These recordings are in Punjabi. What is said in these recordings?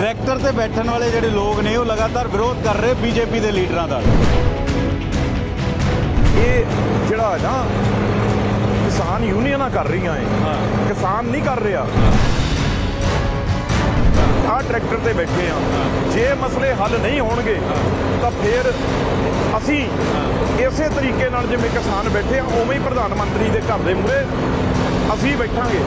ਟਰੈਕਟਰ ਤੇ ਬੈਠਣ ਵਾਲੇ ਜਿਹੜੇ ਲੋਕ ਨੇ ਉਹ ਲਗਾਤਾਰ ਵਿਰੋਧ ਕਰ ਰਹੇ ਬੀਜੇਪੀ ਦੇ ਲੀਡਰਾਂ ਦਾ। ਇਹ ਜਿਹੜਾ ਨਾ ਕਿਸਾਨ ਯੂਨੀਅਨਾਂ ਕਰ ਰਹੀਆਂ ਏ ਕਿਸਾਨ ਨਹੀਂ ਕਰ ਰਿਹਾ। ਆ ਟਰੈਕਟਰ ਤੇ ਬੈਠੇ ਆ ਜੇ ਮਸਲੇ ਹੱਲ ਨਹੀਂ ਹੋਣਗੇ ਤਾਂ ਫਿਰ ਅਸੀਂ ਇਸੇ ਤਰੀਕੇ ਨਾਲ ਜਿਵੇਂ ਕਿਸਾਨ ਬੈਠੇ ਆ ਉਵੇਂ ਹੀ ਪ੍ਰਧਾਨ ਮੰਤਰੀ ਦੇ ਘਰ ਦੇ ਮੂਹਰੇ ਅਸੀਂ ਬੈਠਾਂਗੇ।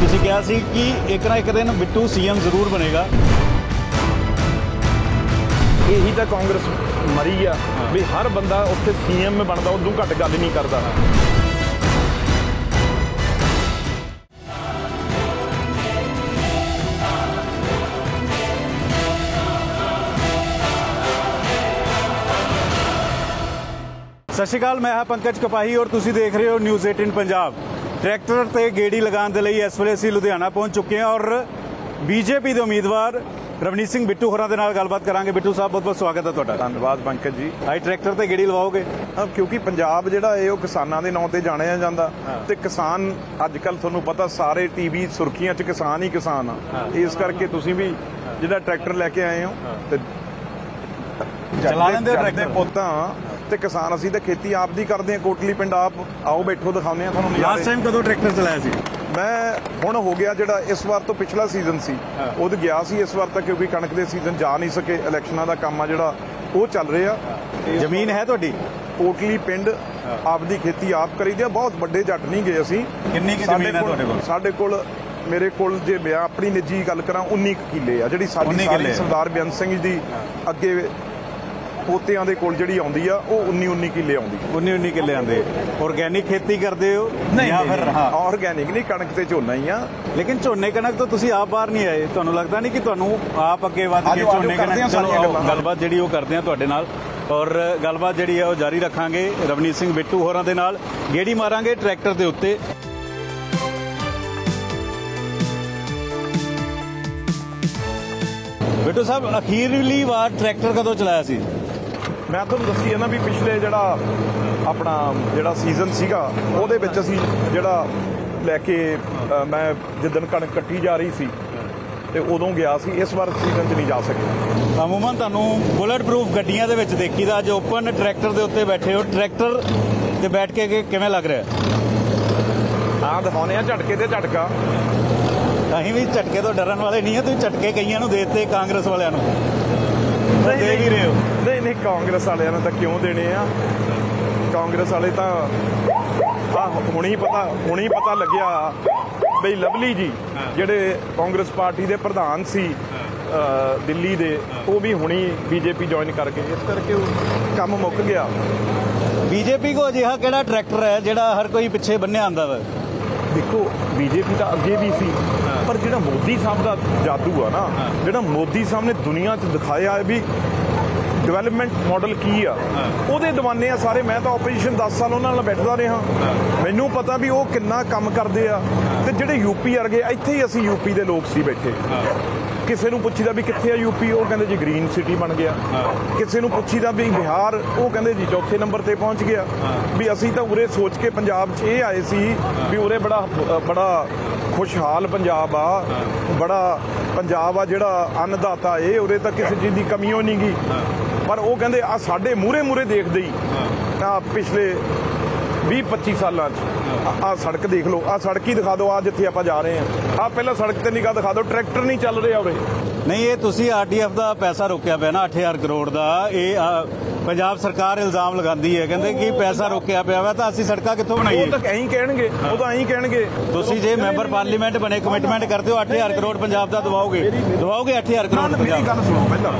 ਤੁਸੀਂ ਕਿਹਾ ਸੀ ਕਿ ਇੱਕ ਨਾ ਇੱਕ ਦਿਨ ਬਿੱਟੂ ਸੀਐਮ ਜ਼ਰੂਰ ਬਣੇਗਾ। ਇਹੀ ਤਾਂ ਕਾਂਗਰਸ ਮਰੀ ਆ ਵੀ ਹਰ ਬੰਦਾ ਉੱਥੇ ਸੀਐਮ ਬਣਦਾ ਉਦੋਂ ਘੱਟ ਗੱਲ ਨਹੀਂ ਕਰਦਾ। ਸਤਿ ਸ਼੍ਰੀ ਅਕਾਲ ਮੈਂ ਹਾਂ ਪੰਕਜ ਕਪਾਹੀ ਔਰ ਤੁਸੀਂ ਦੇਖ ਰਹੇ ਹੋ ਨਿਊਜ਼ 18 ਪੰਜਾਬ। ਟਰੈਕਟਰ ਤੇ ਗੇੜੀ ਲਗਾਉਣ ਦੇ ਲਈ ਇਸ ਵੇਲੇ ਅਸੀਂ ਲੁਧਿਆਣਾ ਪਹੁੰਚ ਚੁੱਕੇ ਹਾਂ ਔਰ ਬੀਜੇਪੀ ਦੇ ਉਮੀਦਵਾਰ ਰਵਨੀਤ ਸਿੰਘ ਬਿੱਟੂ ਹੋਰਾਂ ਦੇ ਨਾਲ ਗੱਲਬਾਤ ਕਰਾਂਗੇ। ਬਿੱਟੂ ਸਾਹਿਬ ਬਹੁਤ ਬਹੁਤ ਸਵਾਗਤ ਹੈ ਤੁਹਾਡਾ। ਧੰਨਵਾਦ ਪੰਕਜ ਜੀ। ਅੱਜ ਟਰੈਕਟਰ ਤੇ ਗੇੜੀ ਲਵਾਓਗੇ? ਕਿਉਂਕਿ ਪੰਜਾਬ ਜਿਹੜਾ ਹੈ ਉਹ ਕਿਸਾਨਾਂ ਦੇ ਨਾਂ ਤੇ ਜਾਣਿਆ ਜਾਂਦਾ। ਤੇ ਕਿਸਾਨ ਅੱਜ ਕੱਲ ਤੁਹਾਨੂੰ ਪਤਾ ਸਾਰੇ ਟੀਵੀ ਸੁਰਖੀਆਂ 'ਚ ਕਿਸਾਨ ਹੀ ਕਿਸਾਨ ਆ। ਇਸ ਕਰਕੇ ਤੁਸੀਂ ਵੀ ਜਿਹੜਾ ਟਰੈਕਟਰ ਲੈ ਕੇ ਆਏ ਹੋ। ਤੇ ਚਲਾ ਲੈਂਦੇ ਟਰੈਕਟਰ? ਪੁੱਤਾਂ ਤੇ ਕਿਸਾਨ ਅਸੀਂ ਤਾਂ ਖੇਤੀ ਆਪ ਦੀ ਕਰਦੇ ਆ ਕੋਟਲੀ ਪਿੰਡ ਆਪ ਆਓ ਬੈਠੋ ਦਿਖਾਉਂਦੇ ਆ ਤੁਹਾਨੂੰ ਲਾਸਟ ਟਾਈਮ ਕਦੋਂ ਟਰੈਕਟਰ ਚਲਾਇਆ ਸੀ? ਮੈਂ ਹੁਣ ਹੋ ਗਿਆ ਜਿਹੜਾ ਇਸ ਵਾਰ ਤੋਂ ਪਿਛਲਾ ਸੀਜ਼ਨ ਸੀ। ਉਹ ਗਿਆ ਸੀ ਇਸ ਵਾਰ ਤਾਂ ਕਿਉਂਕਿ ਕਣਕ ਦੇ ਸੀਜ਼ਨ ਜਾ ਨਹੀਂ ਸਕੇ ਇਲੈਕਸ਼ਨਾਂ ਦਾ ਕੰਮ ਆ ਜਿਹੜਾ ਉਹ ਚੱਲ ਰਿਹਾ। ਜ਼ਮੀਨ ਹੈ ਤੁਹਾਡੀ? ਕੋਟਲੀ ਪਿੰਡ ਆਪਦੀ ਖੇਤੀ ਆਪ ਕਰੀਦੀ ਆ ਬਹੁਤ ਵੱਡੇ ਜੱਟ ਨਹੀਂ ਗਏ ਅਸੀਂ। ਕਿੰਨੀ ਕੁ ਜ਼ਮੀਨ ਹੈ ਤੁਹਾਡੇ ਕੋਲ? ਸਾਡੇ ਕੋਲ ਮੇਰੇ ਕੋਲ ਜੇ ਮੈਂ ਆਪਣੀ ਨਿੱਜੀ ਗੱਲ ਕਰਾਂ 19 ਕੁ ਕਿੱਲੇ ਆ ਜਿਹੜੀ 19 ਸਾਡੀ ਸਾਰੀ। ਸਰਦਾਰ ਬੇਅੰਤ ਸਿੰਘ ਜੀ ਅੱਗੇ ਪੋਤਿਆਂ ਦੇ ਕੋਲ ਜਿਹੜੀ ਆਉਂਦੀ ਆ ਉਹ 19 19 ਕਿੱਲੇ ਆਉਂਦੀ 19 19 ਕਿੱਲੇ ਆਂਦੇ ਆਰਗੈਨਿਕ ਖੇਤੀ ਕਰਦੇ ਹੋ ਜਾਂ ਫਿਰ ਹਾਂ। ਆਰਗੈਨਿਕ ਨਹੀਂ ਕਣਕ ਤੇ ਝੋਨਾ ਹੀ ਆ। ਲੇਕਿਨ ਝੋਨੇ ਕਣਕ ਤੋਂ ਤੁਸੀਂ ਆਪ ਬਾਹਰ ਨਹੀਂ ਆਏ। ਤੁਹਾਨੂੰ ਲੱਗਦਾ ਨਹੀਂ ਕਿ ਤੁਹਾਨੂੰ ਆਪ ਅੱਗੇ ਵੱਧ ਕੇ ਝੋਨੇ ਕਣਕ। ਗੱਲਬਾਤ ਜਿਹੜੀ ਉਹ ਕਰਦੇ ਆ ਤੁਹਾਡੇ ਨਾਲ। ਔਰ ਗੱਲਬਾਤ ਜਿਹੜੀ ਹੈ ਉਹ ਜਾਰੀ ਰੱਖਾਂਗੇ ਰਵਨੀਤ ਸਿੰਘ ਬਿੱਟੂ ਹੋਰਾਂ ਦੇ ਨਾਲ। ਗੇੜੀ ਮਾਰਾਂਗੇ ਟਰੈਕਟਰ ਦੇ ਉੱਤੇ। ਬਿੱਟੂ ਸਾਹਿਬ ਅਖੀਰਲੀ ਵਾਰ ਟਰੈਕਟਰ ਕਦੋਂ ਚਲਾਇਆ ਸੀ? ਮੈਂ ਤੁਹਾਨੂੰ ਦੱਸੀ ਹੈ ਨਾ ਵੀ ਪਿਛਲੇ ਜਿਹੜਾ ਆਪਣਾ ਜਿਹੜਾ ਸੀਜ਼ਨ ਸੀਗਾ ਉਹਦੇ ਵਿੱਚ ਅਸੀਂ ਜਿਹੜਾ ਲੈ ਕੇ ਮੈਂ ਜਿੱਦਣ ਕਣਕ ਕੱਟੀ ਜਾ ਰਹੀ ਸੀ ਤੇ ਉਦੋਂ ਗਿਆ ਸੀ ਇਸ ਵਾਰ ਸੀਜ਼ਨ 'ਚ ਨਹੀਂ ਜਾ ਸਕਿਆ। ਅਮੂਮਨ ਤੁਹਾਨੂੰ ਬੁਲਟ ਪ੍ਰੂਫ ਗੱਡੀਆਂ ਦੇ ਵਿੱਚ ਦੇਖੀਦਾ ਅੱਜ ਓਪਨ ਟਰੈਕਟਰ ਦੇ ਉੱਤੇ ਬੈਠੇ ਹੋ। ਟਰੈਕਟਰ ਤੇ ਬੈਠ ਕੇ ਕਿਵੇਂ ਲੱਗ ਰਿਹਾ? ਆਹ ਦਿਖਾਉਨੇ ਆ ਝਟਕੇ ਤੇ ਝਟਕਾ। ਅਸੀਂ ਵੀ ਝਟਕੇ ਤੋਂ ਡਰਨ ਵਾਲੇ ਨਹੀਂ ਆ ਤੁਸੀਂ ਝਟਕੇ ਕਈਆਂ ਨੂੰ ਦਿੱਤੇ ਕਾਂਗਰਸ ਵਾਲਿਆਂ ਨੂੰ। ਤਾਂ ਦੇ ਵੀ ਰਹੇ ਹੋ। ਨਹੀਂ ਨਹੀਂ ਕਾਂਗਰਸ ਵਾਲਿਆਂ ਨੂੰ ਤਾਂ ਕਿਉਂ ਦੇਣੇ ਆ? ਕਾਂਗਰਸ ਵਾਲੇ ਤਾਂ ਆ ਹੁਣੀ ਪਤਾ ਹੁਣੀ ਪਤਾ ਲੱਗਿਆ ਬਈ ਲਵਲੀ ਜੀ ਜਿਹੜੇ ਕਾਂਗਰਸ ਪਾਰਟੀ ਦੇ ਪ੍ਰਧਾਨ ਸੀ ਅ, ਦਿੱਲੀ ਦੇ ਉਹ ਵੀ ਹੁਣੀ ਬੀਜੇਪੀ ਜੁਆਇਨ ਕਰ ਗਏ। ਇਸ ਕਰਕੇ ਉਹ ਕੰਮ ਮੁੱਕ ਗਿਆ। ਬੀਜੇਪੀ ਕੋ ਅਜਿਹਾ ਕਿਹੜਾ ਟਰੈਕਟਰ ਹੈ ਜਿਹੜਾ ਹਰ ਕੋਈ ਪਿੱਛੇ ਬੰਨਿਆ ਆਂਦਾ ਵਾ? ਦੇਖੋ ਬੀਜੇਪੀ ਤਾਂ ਅੱਗੇ ਵੀ ਸੀ ਪਰ ਜਿਹੜਾ ਮੋਦੀ ਸਾਹਿਬ ਦਾ ਜਾਦੂ ਆ ਨਾ ਜਿਹੜਾ ਮੋਦੀ ਸਾਹਿਬ ਨੇ ਦੁਨੀਆ 'ਚ ਦਿਖਾਇਆ ਹੈ ਵੀ ਡਿਵੈਲਪਮੈਂਟ ਮਾਡਲ ਕੀ ਆ ਉਹਦੇ دیਵਾਨੇ ਆ ਸਾਰੇ। ਮੈਂ ਤਾਂ ਆਪੋਜੀਸ਼ਨ 10 ਸਾਲ ਉਹਨਾਂ ਨਾਲ ਬੈਠਦਾ ਰਿਹਾ। ਮੈਨੂੰ ਪਤਾ ਵੀ ਉਹ ਕਿੰਨਾ ਕੰਮ ਕਰਦੇ ਆ। ਤੇ ਜਿਹੜੇ ਯੂਪੀ ਵਰਗੇ ਇੱਥੇ ਹੀ ਅਸੀਂ ਯੂਪੀ ਦੇ ਲੋਕ ਸੀ ਬੈਠੇ। ਕਿਸੇ ਨੂੰ ਪੁੱਛੀਦਾ ਵੀ ਕਿੱਥੇ ਆ ਯੂਪੀ ਉਹ ਕਹਿੰਦੇ ਜੀ ਗ੍ਰੀਨ ਸਿਟੀ ਬਣ ਗਿਆ। ਕਿਸੇ ਨੂੰ ਪੁੱਛੀਦਾ ਵੀ ਬਿਹਾਰ ਉਹ ਕਹਿੰਦੇ ਜੀ ਚੌਥੇ ਨੰਬਰ ਤੇ ਪਹੁੰਚ ਗਿਆ। ਵੀ ਅਸੀਂ ਤਾਂ ਉਰੇ ਸੋਚ ਕੇ ਪੰਜਾਬ 'ਚ ਇਹ ਆਏ ਸੀ ਵੀ ਉਰੇ ਬੜਾ ਬੜਾ ਖੁਸ਼ਹਾਲ ਪੰਜਾਬ ਆ। ਬੜਾ ਪੰਜਾਬ ਆ ਜਿਹੜਾ ਅੰਨਦਾਤਾ ਏ ਉਰੇ ਤਾਂ ਕਿਸੇ ਚੀਜ਼ ਦੀ ਕਮੀ ਹੋ। ਨਹੀਂਗੀ ਪਰ ਉਹ ਕਹਿੰਦੇ ਆ ਸਾਡੇ ਮੂਰੇ ਮੂਰੇ ਦੇਖਦੇ ਹੀ। ਤਾਂ ਪਿਛਲੇ 20 25 ਸਾਲਾਂ 'ਚ। ਆ ਸੜਕ ਦੇਖ ਲਓ ਆ ਸੜਕ ਹੀ ਦਿਖਾ ਦਿਓ ਆ ਜਿੱਥੇ ਆਪਾਂ ਜਾ ਰਹੇ ਆ ਆ ਪਹਿਲਾਂ ਸੜਕ ਤੇ ਨਿਗਾਹ ਦਿਖਾ ਦਿਓ ਟਰੈਕਟਰ ਨਹੀਂ ਚੱਲ ਰਿਹਾ ਉਰੇ। ਨਹੀਂ ਇਹ ਤੁਸੀਂ ਆਰਡੀਐਫ ਦਾ ਪੈਸਾ ਰੋਕਿਆ ਪਿਆ ਨਾ 8000 ਕਰੋੜ ਦਾ। ਇਹ ਪੰਜਾਬ ਸਰਕਾਰ ਇਲਜ਼ਾਮ ਲਗਾਉਂਦੀ ਹੈ ਕਹਿੰਦੇ ਕਿ ਪੈਸਾ ਰੋਕਿਆ ਪਿਆ ਵਾ ਤਾਂ ਅਸੀਂ ਸੜਕਾਂ ਕਿੱਥੋਂ ਉਹ ਬਣਾਈਏ? ਤਾਂ ਐਂ ਕਹਿਣਗੇ ਉਹ ਤਾਂ ਐਂ ਕਹਿਣਗੇ। ਤੁਸੀਂ ਜੇ ਮੈਂਬਰ ਪਾਰਲੀਮੈਂਟ ਬਣੇ ਕਮਿਟਮੈਂਟ ਕਰਦੇ ਹੋ 8000 ਕਰੋੜ ਪੰਜਾਬ ਦਾ ਦਵਾਓਗੇ। ਦਵਾਓਗੇ 8000 ਕਰੋੜ ਮੇਰੀ ਗੱਲ ਸੁਣੋ ਪਹਿਲਾਂ।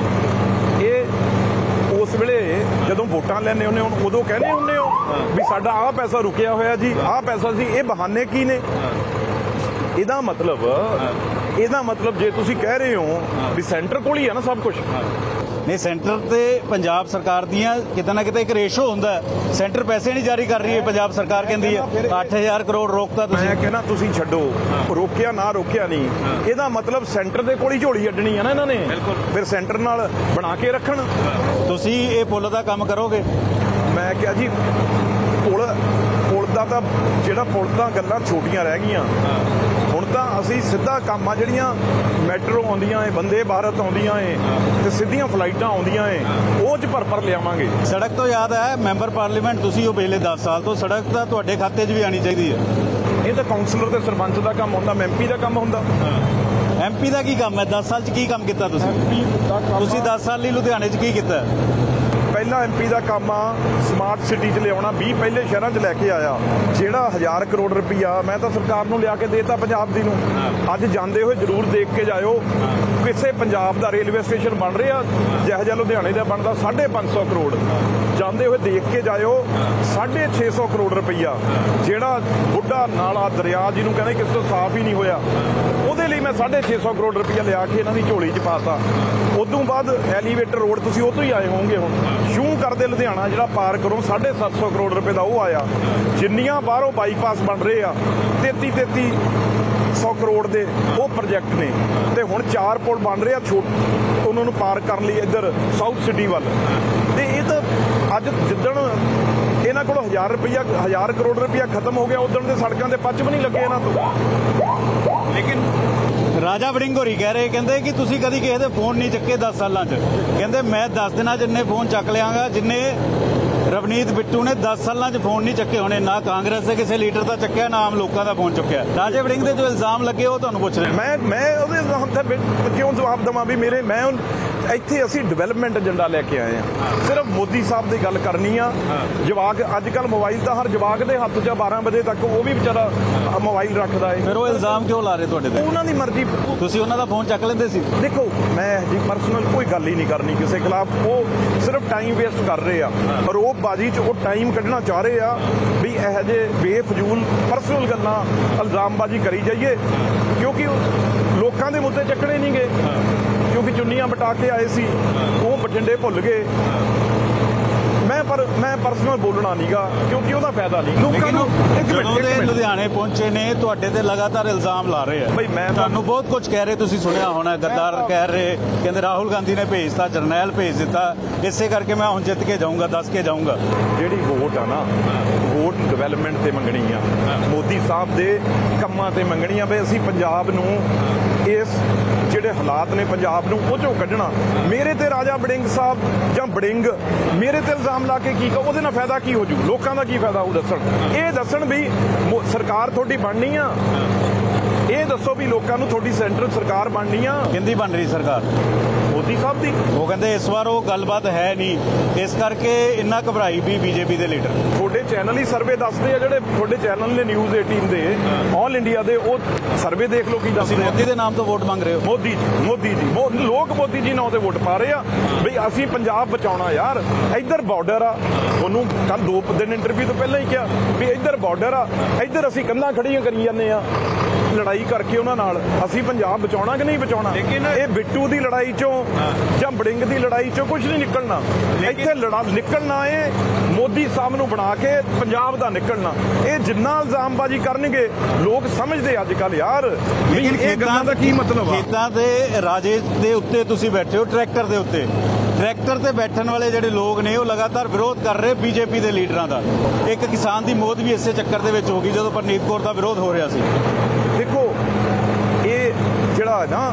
ਵੇਲੇ ਜਦੋਂ ਵੋਟਾਂ ਲੈਣੇ ਹੁੰਦੇ ਹੋ ਉਦੋਂ ਕਹਿੰਦੇ ਹੁੰਦੇ ਹੋ ਵੀ ਸਾਡਾ ਆਹ ਪੈਸਾ ਰੁਕਿਆ ਹੋਇਆ ਜੀ ਆਹ ਪੈਸਾ ਸੀ ਇਹ ਬਹਾਨੇ ਕੀ ਨੇ? ਇਹਦਾ ਮਤਲਬ ਇਹਦਾ ਮਤਲਬ ਜੇ ਤੁਸੀਂ ਕਹਿ ਰਹੇ ਹੋ ਵੀ ਸੈਂਟਰ ਕੋਲ ਹੀ ਆ ਨਾ ਸਭ ਕੁਝ ਨਹੀਂ ਸੈਂਟਰ ਤੇ ਪੰਜਾਬ ਸਰਕਾਰ ਦੀਆਂ ਕਿਤੇ ਨਾ ਕਿਤੇ ਇੱਕ ਰੇਸ਼ੋ ਹੁੰਦਾ ਹੈ। ਸੈਂਟਰ ਪੈਸੇ ਨਹੀਂ ਜਾਰੀ ਕਰ ਰਹੀ ਹੈ ਪੰਜਾਬ ਸਰਕਾਰ ਕਹਿੰਦੀ ਹੈ। 8000 ਕਰੋੜ ਰੋਕਤਾ ਤੁਸੀਂ। ਮੈਂ ਕਹਿੰਦਾ ਤੁਸੀਂ ਛੱਡੋ ਰੋਕਿਆ ਨਾ ਰੋਕਿਆ ਨਹੀਂ। ਇਹਦਾ ਮਤਲਬ ਸੈਂਟਰ ਦੇ ਕੋਲ ਹੀ ਝੋਲੀ ਅੱਡਣੀ ਆ ਨਾ ਇਹਨਾਂ ਨੇ। ਫਿਰ ਸੈਂਟਰ ਨਾਲ ਬਣਾ ਕੇ ਰੱਖਣ। ਤੁਸੀਂ ਇਹ ਪੁੱਲ ਦਾ ਕੰਮ ਕਰੋਗੇ? ਮੈਂ ਕਿਹਾ ਜੀ ਪੁਲ ਪੁਲ ਦਾ ਤਾਂ ਜਿਹੜਾ ਪੁਲ ਦਾ ਗੱਲਾਂ ਛੋਟੀਆਂ ਰਹਿ ਗਈਆਂ। ਹੁਣ ਤਾਂ ਅਸੀਂ ਸਿੱਧਾ ਕੰਮ ਆ ਜਿਹੜੀਆਂ ਮੈਟਰੋ ਆਉਂਦੀਆਂ ਏ ਬੰਦੇ ਭਾਰਤ ਆਉਂਦੀਆਂ ਏ ਤੇ ਸਿੱਧੀਆਂ ਫਲਾਈਟਾਂ ਆਉਂਦੀਆਂ ਏ ਉਹ ਚ ਭਰ ਭਰ ਲਿਆਵਾਂਗੇ। ਸੜਕ ਤੋਂ ਯਾਦ ਹੈ ਮੈਂਬਰ ਪਾਰਲੀਮੈਂਟ ਤੁਸੀਂ ਹੋ ਪਿਛਲੇ 10 ਸਾਲ ਤੋਂ ਸੜਕ ਤਾਂ ਤੁਹਾਡੇ ਖਾਤੇ 'ਚ ਵੀ ਆਣੀ ਚਾਹੀਦੀ ਹੈ ਇਹ ਤਾਂ ਕਾਉਂਸਲਰ ਤੇ ਸਰਪੰਚ ਦਾ ਕੰਮ ਹੁੰਦਾ ਐਮਪੀ ਦਾ ਕੰਮ ਹੁੰਦਾ। ਐਮਪੀ ਦਾ ਕੀ ਕੰਮ ਹੈ? 10 ਸਾਲ 'ਚ ਕੀ ਕੰਮ ਕੀਤਾ ਤੁਸੀਂ? ਐਮਪੀ ਦਾ ਕੰਮ ਤੁਸੀਂ 10 ਸਾਲ ਲਈ ਲੁਧਿਆਣੇ 'ਚ ਕੀ ਕੀਤਾ? ਪਹਿਲਾ ਐਮਪੀ ਦਾ ਕੰਮ ਆ ਸਮਾਰਟ ਸਿਟੀ 'ਚ ਲਿਆਉਣਾ 20 ਪਹਿਲੇ ਸ਼ਹਿਰਾਂ 'ਚ ਲੈ ਕੇ ਆਇਆ। ਜਿਹੜਾ 1000 ਕਰੋੜ ਰੁਪਈਆ ਮੈਂ ਤਾਂ ਸਰਕਾਰ ਨੂੰ ਲਿਆ ਕੇ ਦੇਤਾ ਪੰਜਾਬ ਦੀ ਨੂੰ। ਅੱਜ ਜਾਂਦੇ ਹੋਏ ਜਰੂਰ ਦੇਖ ਕੇ ਜਾਇਓ। ਕਿਸੇ ਪੰਜਾਬ ਦਾ ਰੇਲਵੇ ਸਟੇਸ਼ਨ ਬਣ ਰਿਹਾ ਜਿਹੋ ਜਿਹਾ ਲੁਧਿਆਣੇ ਦਾ ਬਣਦਾ 550 ਕਰੋੜ। ਜਾਂਦੇ ਹੋਏ ਦੇਖ ਕੇ ਜਾਇਓ 650 ਕਰੋੜ ਰੁਪਈਆ। ਜਿਹੜਾ ਬੁੱਢਾ ਨਾਲਾ ਦਰਿਆ ਜਿਹਨੂੰ ਕਹਿੰਦੇ ਕਿਸੇ ਤੋਂ ਸਾਫ਼ ਹੀ ਨਹੀਂ ਹੋਇਆ ਲਈ ਮੈਂ 650 ਕਰੋੜ ਰੁਪਈਆ ਲਿਆ ਕੇ ਇਹਨਾਂ ਦੀ ਝੋਲੀ 'ਚ ਪਾਤਾ। ਉਦੋਂ ਬਾਅਦ ਐਲੀਵੇਟਰ ਰੋਡ ਤੁਸੀਂ ਉਹ ਤੋਂ ਹੀ ਆਏ ਹੋਵੋਗੇ ਹੁਣ। ਸ਼ੂ ਕਰਦੇ ਲੁਧਿਆਣਾ ਜਿਹੜਾ ਪਾਰ ਕਰੋ 750 ਕਰੋੜ ਰੁਪਏ ਦਾ ਉਹ ਆਇਆ। ਜਿੰਨੀਆਂ ਬਾਹਰੋਂ ਬਾਈਪਾਸ ਬਣ ਰਹੇ ਆ 33 33 100 ਕਰੋੜ ਦੇ ਉਹ ਪ੍ਰੋਜੈਕਟ ਨੇ। ਤੇ ਹੁਣ ਚਾਰ ਪੁਲ ਬਣ ਰਹੇ ਆ ਉਹਨਾਂ ਨੂੰ ਪਾਰ ਕਰਨ ਲਈ ਇੱਧਰ ਸਾਊਥ ਸਿਟੀ ਵੱਲ। ਤੇ ਇਹ ਤਾਂ ਅੱਜ ਜਿੱਦਣ ਇਹਨਾਂ ਕੋਲ 1000 ਰੁਪਈਆ 1000 ਕਰੋੜ ਰੁਪਇਆ ਖਤਮ ਹੋ ਗਿਆ ਉਦੋਂ ਦੇ ਸੜਕਾਂ ਦੇ ਪੱਚ ਵੀ ਨਹੀਂ ਲੱਗੇ ਇਹਨਾਂ ਤੋਂ। ਲੇਕਿਨ ਰਾਜਾ ਵੜਿੰਗ ਹੋਰੀ ਕਹਿ ਰਹੇ, ਕਹਿੰਦੇ ਕਿ ਤੁਸੀਂ ਕਦੀ ਕਿਸੇ ਦੇ ਫੋਨ ਨਹੀਂ ਚੱਕੇ 10 ਸਾਲਾਂ 'ਚ। ਕਹਿੰਦੇ ਮੈਂ 10 ਦਿਨਾਂ 'ਚ ਇੰਨੇ ਫੋਨ ਚੱਕ ਲਿਆਂਗਾ, ਜਿੰਨੇ ਰਵਨੀਤ ਬਿੱਟੂ ਨੇ 10 ਸਾਲਾਂ 'ਚ ਫੋਨ ਨਹੀਂ ਚੱਕੇ ਹੋਣੇ ਨਾ ਕਾਂਗਰਸ ਦੇ ਕਿਸੇ ਲੀਡਰ ਦਾ ਚੱਕਿਆ ਨਾ ਆਮ ਲੋਕਾਂ ਦਾ ਫੋਨ ਚੁੱਕਿਆ। ਰਾਜਾ ਵੜਿੰਗ ਦੇ ਜੋ ਇਲਜ਼ਾਮ ਲੱਗੇ ਉਹ ਤੁਹਾਨੂੰ ਪੁੱਛ ਰਹੇ ਮੈਂ ਮੈਂ ਉਹਦੇ ਹੱਥ ਤੇ ਕਿਉਂ ਜਵਾਬ ਦਵਾਂ ਵੀ ਮੇਰੇ ਮੈਂ ਇੱਥੇ ਅਸੀਂ ਡਿਵੈਲਪਮੈਂਟ ਏਜੰਡਾ ਲੈ ਕੇ ਆਏ ਆ ਸਿਰਫ ਮੋਦੀ ਸਾਹਿਬ ਦੀ ਗੱਲ ਕਰਨੀ ਆ। ਜਵਾਕ ਅੱਜ ਕੱਲ ਮੋਬਾਈਲ ਤਾਂ ਹਰ ਜਵਾਕ ਦੇ ਹੱਥ 'ਚ ਆ 12 ਵਜੇ ਤੱਕ ਉਹ ਵੀ ਵਿਚਾਰਾ ਮੋਬਾਈਲ ਰੱਖਦਾ ਏ। ਫਿਰ ਉਹ ਇਲਜ਼ਾਮ ਕਿਉਂ ਲਾ ਰਹੇ ਤੁਹਾਡੇ ਤੇ? ਉਹਨਾਂ ਦੀ ਮਰਜ਼ੀ। ਤੁਸੀਂ ਉਹਨਾਂ ਦਾ ਫੋਨ ਚੱਕ ਲੈਂਦੇ ਸੀ? ਦੇਖੋ ਮੈਂ ਜੀ ਪਰਸਨਲ ਕੋਈ ਗੱਲ ਹੀ ਨਹੀਂ ਕਰਨੀ ਕਿਸੇ ਖਿਲਾਫ। ਉਹ ਸਿਰਫ ਟਾਈਮ ਵੇਸਟ ਕਰ ਰਹੇ ਆ। ਪਰ ਉਹ ਬਾਜੀ 'ਚ ਉਹ ਟਾਈਮ ਕੱਢਣਾ ਚਾਹ ਰਹੇ ਆ ਵੀ ਇਹੋ ਜਿਹੇ ਬੇਫਜ਼ੂਲ ਪਰਸਨਲ ਗੱਲਾਂ ਇਲਜ਼ਾਮਬਾਜ਼ੀ ਕਰੀ ਜਾਈਏ ਕਿਉਂਕਿ ਲੋਕਾਂ ਦੇ ਮੁੱਦੇ ਚੱਕਣੇ ਨਹੀਂਗੇ ਕਿਉਂਕਿ ਚੁੰਨੀਆਂ ਬਟਾ ਕੇ ਆਏ ਸੀ ਉਹ ਬਠਿੰਡੇ ਭੁੱਲ ਗਏ। ਪਰ ਮੈਂ ਪਰਸਨਲ ਬੋਲਣਾ ਨਹੀਂਗਾ ਕਿਉਂਕਿ ਉਹਦਾ ਫਾਇਦਾ ਨਹੀਂ। ਲੋਕਾਂ ਨੂੰ ਇੱਕ ਮਿੰਟ ਇੱਕ ਮਿੰਟ। ਲੁਧਿਆਣੇ ਪਹੁੰਚੇ ਨੇ ਤੁਹਾਡੇ ਤੇ ਲਗਾਤਾਰ ਇਲਜ਼ਾਮ ਲਾ ਰਹੇ ਆ। ਬਈ ਮੈਂ ਤੁਹਾਨੂੰ ਬਹੁਤ ਕੁਝ ਕਹਿ ਰਹੇ ਤੁਸੀਂ ਸੁਣਿਆ ਹੋਣਾ ਗੱਦਾਰ ਕਹਿ ਰਹੇ ਕਹਿੰਦੇ ਰਾਹੁਲ ਗਾਂਧੀ ਨੇ ਭੇਜਤਾ ਜਰਨੈਲ ਭੇਜ ਦਿੱਤਾ। ਇਸੇ ਕਰਕੇ ਮੈਂ ਹੁਣ ਜਿੱਤ ਕੇ ਜਾਊਂਗਾ ਦੱਸ ਕੇ ਜਾਊਂਗਾ। ਜਿਹੜੀ ਵੋਟ ਆ ਨਾ ਵੋਟ ਡਿਵੈਲਪਮੈਂਟ ਤੇ ਮੰਗਣੀ ਆ। ਮੋਦੀ ਸਾਹਿਬ ਦੇ ਕੰਮਾਂ ਤੇ ਮੰਗਣੀ ਆ ਵੀ ਅਸੀਂ ਪੰਜਾਬ ਨੂੰ ਇਸ ਜਿਹੜੇ ਹਾਲਾਤ ਨੇ ਪੰਜਾਬ ਨੂੰ, ਉਹ ਚੋਂ ਕੱਢਣਾ। ਮੇਰੇ ਤੇ ਰਾਜਾ ਬੜਿੰਗ ਸਾਹਿਬ ਜਾਂ ਬੜਿੰਗ ਮੇਰੇ ਤੇ ਇਲਜ਼ਾਮ ਲਾ ਕੇ ਕੀ ਉਹਦੇ ਨਾਲ ਫਾਇਦਾ ਕੀ ਹੋ ਜੂ? ਲੋਕਾਂ ਦਾ ਕੀ ਫਾਇਦਾ ਉਹ ਦੱਸਣ? ਇਹ ਦੱਸਣ ਵੀ ਸਰਕਾਰ ਤੁਹਾਡੀ ਬਣਨੀ ਆ। ਦੱਸੋ ਵੀ ਲੋਕਾਂ ਨੂੰ ਤੁਹਾਡੀ ਸੈਂਟਰਲ ਸਰਕਾਰ ਬਣਨੀ ਆ? ਕਿੰਦੀ ਬਣ ਰਹੀ ਸਰਕਾਰ? ਮੋਦੀ ਸਾਹਿਬ ਦੀ? ਉਹ ਕਹਿੰਦੇ ਇਸ ਵਾਰ ਉਹ ਗੱਲਬਾਤ ਹੈ ਨਹੀਂ। ਇਸ ਕਰਕੇ ਇੰਨਾ ਘਬਰਾਈ ਵੀ ਬੀਜੇਪੀ ਦੇ ਲੀਡਰ। ਤੁਹਾਡੇ ਚੈਨਲ ਹੀ ਸਰਵੇ ਦੱਸਦੇ ਆ ਜਿਹੜੇ ਤੁਹਾਡੇ ਚੈਨਲ ਨੇ ਨਿਊਜ਼ 18 ਦੇ। ਆਲ ਇੰਡੀਆ ਦੇ ਉਹ ਸਰਵੇ ਦੇਖ ਲਓ ਕੀ ਦੱਸਦੇ ਆ। ਮੋਦੀ ਦੇ ਨਾਮ ਤੋਂ ਵੋਟ ਮੰਗ ਰਹੇ ਹੋ? ਮੋਦੀ ਜੀ ਮੋਦੀ ਜੀ ਲੋਕ ਮੋਦੀ ਜੀ ਨਾਂ ਤੇ ਵੋਟ ਪਾ ਰਹੇ ਆ। ਬਈ ਅਸੀਂ ਪੰਜਾਬ ਬਚਾਉਣਾ ਯਾਰ। ਇੱਧਰ ਬਾਰਡਰ ਆ। ਉਹਨੂੰ ਕੱਲ ਦੋ ਦਿਨ ਇੰਟਰਵਿਊ ਤੋਂ ਪਹਿਲਾਂ ਹੀ ਕਿਹਾ ਵੀ ਇੱਧਰ ਬਾਰਡਰ ਆ। ਇੱਧਰ ਅਸੀਂ ਕੰਧਾਂ ਖੜੀਆਂ ਕਰੀ ਜਾਂਦੇ ਆ। ਲੜਾਈ ਕਰਕੇ ਉਹਨਾਂ ਨਾਲ। ਅਸੀਂ ਪੰਜਾਬ ਬਚਾਉਣਾ ਕਿ ਨਹੀਂ ਬਚਾਉਣਾ? ਇਹ ਬਿੱਟੂ ਦੀ ਲੜਾਈ ਚੋਂ ਜਾਂ ਬੜਿੰਗ ਦੀ ਲੜਾਈ ਚੋਂ ਕੁਝ ਨਹੀਂ ਨਿਕਲਣਾ। ਇੱਥੇ ਲੜਾ ਨਿਕਲਣਾ ਏ ਮੋਦੀ ਸਾਹਿਬ ਨੂੰ ਬਣਾ ਕੇ ਪੰਜਾਬ ਦਾ ਨਿਕਲਣਾ। ਇਹ ਜਿੰਨਾ ਇਲਜ਼ਾਮਬਾਜ਼ੀ ਕਰਨਗੇ ਲੋਕ ਸਮਝਦੇ ਅੱਜ ਕੱਲ ਯਾਰ। ਇਹ ਗੱਲਾਂ ਦਾ ਕੀ ਮਤਲਬ ਆ? ਖੇਤਾਂ ਦੇ ਰਾਜੇ ਦੇ ਉੱਤੇ ਤੁਸੀਂ ਬੈਠੇ ਹੋ ਟਰੈਕਟਰ ਦੇ ਉੱਤੇ। ਟਰੈਕਟਰ ਤੇ ਬੈਠਣ ਵਾਲੇ ਜਿਹੜੇ ਲੋਕ ਨੇ ਉਹ ਲਗਾਤਾਰ ਵਿਰੋਧ ਕਰ ਰਹੇ ਬੀਜੇਪੀ ਦੇ ਲੀਡਰਾਂ ਦਾ। ਇੱਕ ਕਿਸਾਨ ਦੀ ਮੌਤ ਵੀ ਇਸੇ ਚੱਕਰ ਦੇ ਵਿੱਚ ਹੋ ਗਈ ਜਦੋਂ ਪਰਨੀਤ ਕੌਰ ਦਾ ਵਿਰੋਧ ਹੋ ਰਿਹਾ ਸੀ। ਦੇਖੋ ਇਹ ਜਿਹੜਾ ਨਾ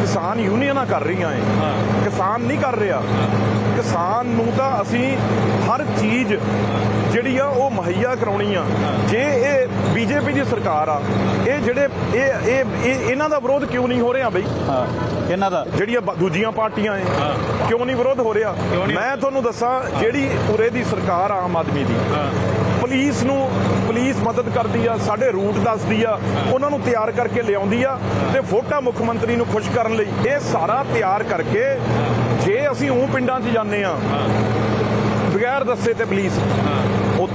ਕਿਸਾਨ ਯੂਨੀਅਨਾਂ ਕਰ ਰਹੀਆਂ ਏ ਕਿਸਾਨ ਨਹੀਂ ਕਰ ਰਿਹਾ। ਕਿਸਾਨ ਨੂੰ ਤਾਂ ਅਸੀਂ ਹਰ ਚੀਜ਼ ਜਿਹੜੀ ਆ ਉਹ ਮੁਹੱਈਆ ਕਰਾਉਣੀ ਆ। ਜੇ ਇਹ ਬੀਜੇਪੀ ਦੀ ਸਰਕਾਰ ਆ ਇਹ ਜਿਹੜੇ ਇਹ ਇਹ ਇਹ- ਇਹਨਾਂ ਦਾ ਵਿਰੋਧ ਕਿਉਂ ਨਹੀਂ ਹੋ ਰਿਹਾ ਬਈ? ਹਾਂ ਇਹਨਾਂ ਦਾ। ਜਿਹੜੀਆਂ ਦੂਜੀਆਂ ਪਾਰਟੀਆਂ ਏ ਕਿਉਂ ਨਹੀਂ ਵਿਰੋਧ ਹੋ ਰਿਹਾ? ਮੈਂ ਤੁਹਾਨੂੰ ਦੱਸਾਂ ਜਿਹੜੀ ਉਰੇ ਦੀ ਸਰਕਾਰ ਆ ਆਮ ਆਦਮੀ ਦੀ ਪੁਲਿਸ ਨੂੰ ਪੁਲਿਸ ਮਦਦ ਕਰਦੀ ਆ ਸਾਡੇ ਰੂਟ ਦੱਸਦੀ ਆ ਉਹਨਾਂ ਨੂੰ ਤਿਆਰ ਕਰਕੇ ਲਿਆਉਂਦੀ ਆ ਤੇ ਵੋਟਾਂ ਮੁੱਖ ਮੰਤਰੀ ਨੂੰ ਖੁਸ਼ ਕਰਨ ਲਈ ਇਹ ਸਾਰਾ ਤਿਆਰ ਕਰਕੇ ਜੇ ਅਸੀਂ ਉਹ ਪਿੰਡਾਂ 'ਚ ਜਾਂਦੇ ਆ ਬਗੈਰ ਦੱਸੇ ਤੇ ਪੁਲਿਸ।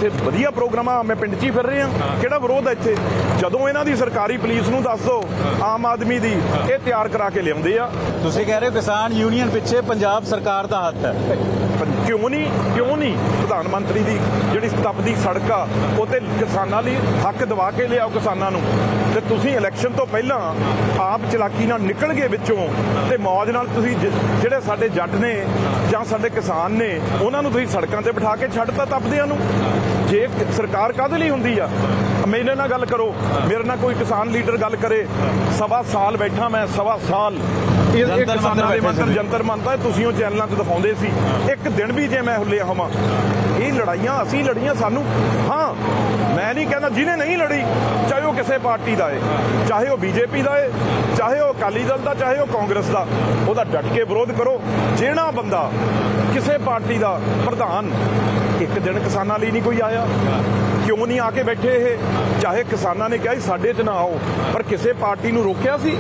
ਉੱਥੇ ਵਧੀਆ ਪ੍ਰੋਗਰਾਮ ਆ ਮੈਂ ਪਿੰਡ 'ਚ ਹੀ ਫਿਰ ਰਿਹਾ। ਕਿਹੜਾ ਵਿਰੋਧ ਹੈ ਇੱਥੇ? ਜਦੋਂ ਇਹਨਾਂ ਦੀ ਸਰਕਾਰੀ ਪੁਲਿਸ ਨੂੰ ਦੱਸ ਦੋ ਆਮ ਆਦਮੀ ਦੀ ਇਹ ਤਿਆਰ ਕਰਾ ਕੇ ਲਿਆਉਂਦੇ ਆ। ਤੁਸੀਂ ਕਹਿ ਰਹੇ ਹੋ ਕਿਸਾਨ ਯੂਨੀਅਨ ਪਿੱਛੇ ਪੰਜਾਬ ਸਰਕਾਰ ਦਾ ਹੱਥ ਹੈ। ਕਿਉਂ ਨਹੀਂ ਕਿਉਂ ਨਹੀਂ ਪ੍ਰਧਾਨ ਮੰਤਰੀ ਦੀ ਜਿਹੜੀ ਤਪਦੀ ਸੜਕ ਆ, ਉਹ ਤੇ ਕਿਸਾਨਾਂ ਲਈ ਹੱਕ ਦਵਾ ਕੇ ਲਿਆਓ ਕਿਸਾਨਾਂ ਨੂੰ। ਤੇ ਤੁਸੀਂ ਇਲੈਕਸ਼ਨ ਤੋਂ ਪਹਿਲਾਂ ਆਪ ਚਲਾਕੀ ਨਾਲ ਨਿਕਲ ਗਏ ਵਿੱਚੋਂ ਤੇ ਮੌਜ ਨਾਲ ਤੁਸੀਂ ਜਿਹੜੇ ਸਾਡੇ ਜੱਟ ਨੇ ਜਾਂ ਸਾਡੇ ਕਿਸਾਨ ਨੇ, ਉਹਨਾਂ ਨੂੰ ਤੁਸੀਂ ਸੜਕਾਂ ਤੇ ਬਿਠਾ ਕੇ ਛੱਡਤਾ ਤਪਦਿਆਂ ਨੂੰ। ਜੇ ਸਰਕਾਰ ਕਾਹਦੇ ਲਈ ਹੁੰਦੀ ਆ? ਮੇਰੇ ਨਾਲ ਗੱਲ ਕਰੋ। ਮੇਰੇ ਨਾਲ ਕੋਈ ਕਿਸਾਨ ਲੀਡਰ ਗੱਲ ਕਰੇ। ਸਵਾ ਸਾਲ ਬੈਠਾ ਮੈਂ ਸਵਾ ਸਾਲ। ਇਹ ਕਿਸਾਨਾਂ ਦੇ ਮੰਤਰ। ਜੰਤਰ ਮੰਨਦਾ ਤੁਸੀਂ ਉਹ ਚੈਨਲਾਂ 'ਤੇ ਦਿਖਾਉਂਦੇ ਸੀ। ਇੱਕ ਦਿਨ ਵੀ ਜੇ ਮੈਂ ਹੁੱਲਿਆ ਹੋਵਾਂ। ਇਹ ਲੜਾਈਆਂ ਅਸੀਂ ਲੜੀਆਂ ਸਾਨੂੰ ਹਾਂ ਮੈਂ ਨਹੀਂ ਕਹਿੰਦਾ ਜਿਹਨੇ ਨਹੀਂ ਲੜੀ ਚਾਹੇ ਉਹ ਕਿਸੇ ਪਾਰਟੀ ਦਾ ਏ ਚਾਹੇ ਉਹ ਬੀਜੇਪੀ ਦਾ ਏ ਚਾਹੇ ਉਹ ਅਕਾਲੀ ਦਲ ਦਾ ਚਾਹੇ ਉਹ ਕਾਂਗਰਸ ਦਾ ਉਹਦਾ ਡਟ ਕੇ ਵਿਰੋਧ ਕਰੋ। ਜਿਹੜਾ ਬੰਦਾ ਕਿਸੇ ਪਾਰਟੀ ਦਾ ਪ੍ਰਧਾਨ ਇੱਕ ਦਿਨ ਕਿਸਾਨਾਂ ਲਈ ਨਹੀਂ ਕੋਈ ਆਇਆ। ਕਿਉਂ ਨਹੀਂ ਆ ਕੇ ਬੈਠੇ ਇਹ? ਚਾਹੇ ਕਿਸਾਨਾਂ ਨੇ ਕਿਹਾ ਸੀ ਸਾਡੇ 'ਚ ਨਾ ਆਓ, ਪਰ ਕਿਸੇ ਪਾਰਟੀ ਨੂੰ ਰੋਕਿਆ ਸੀ?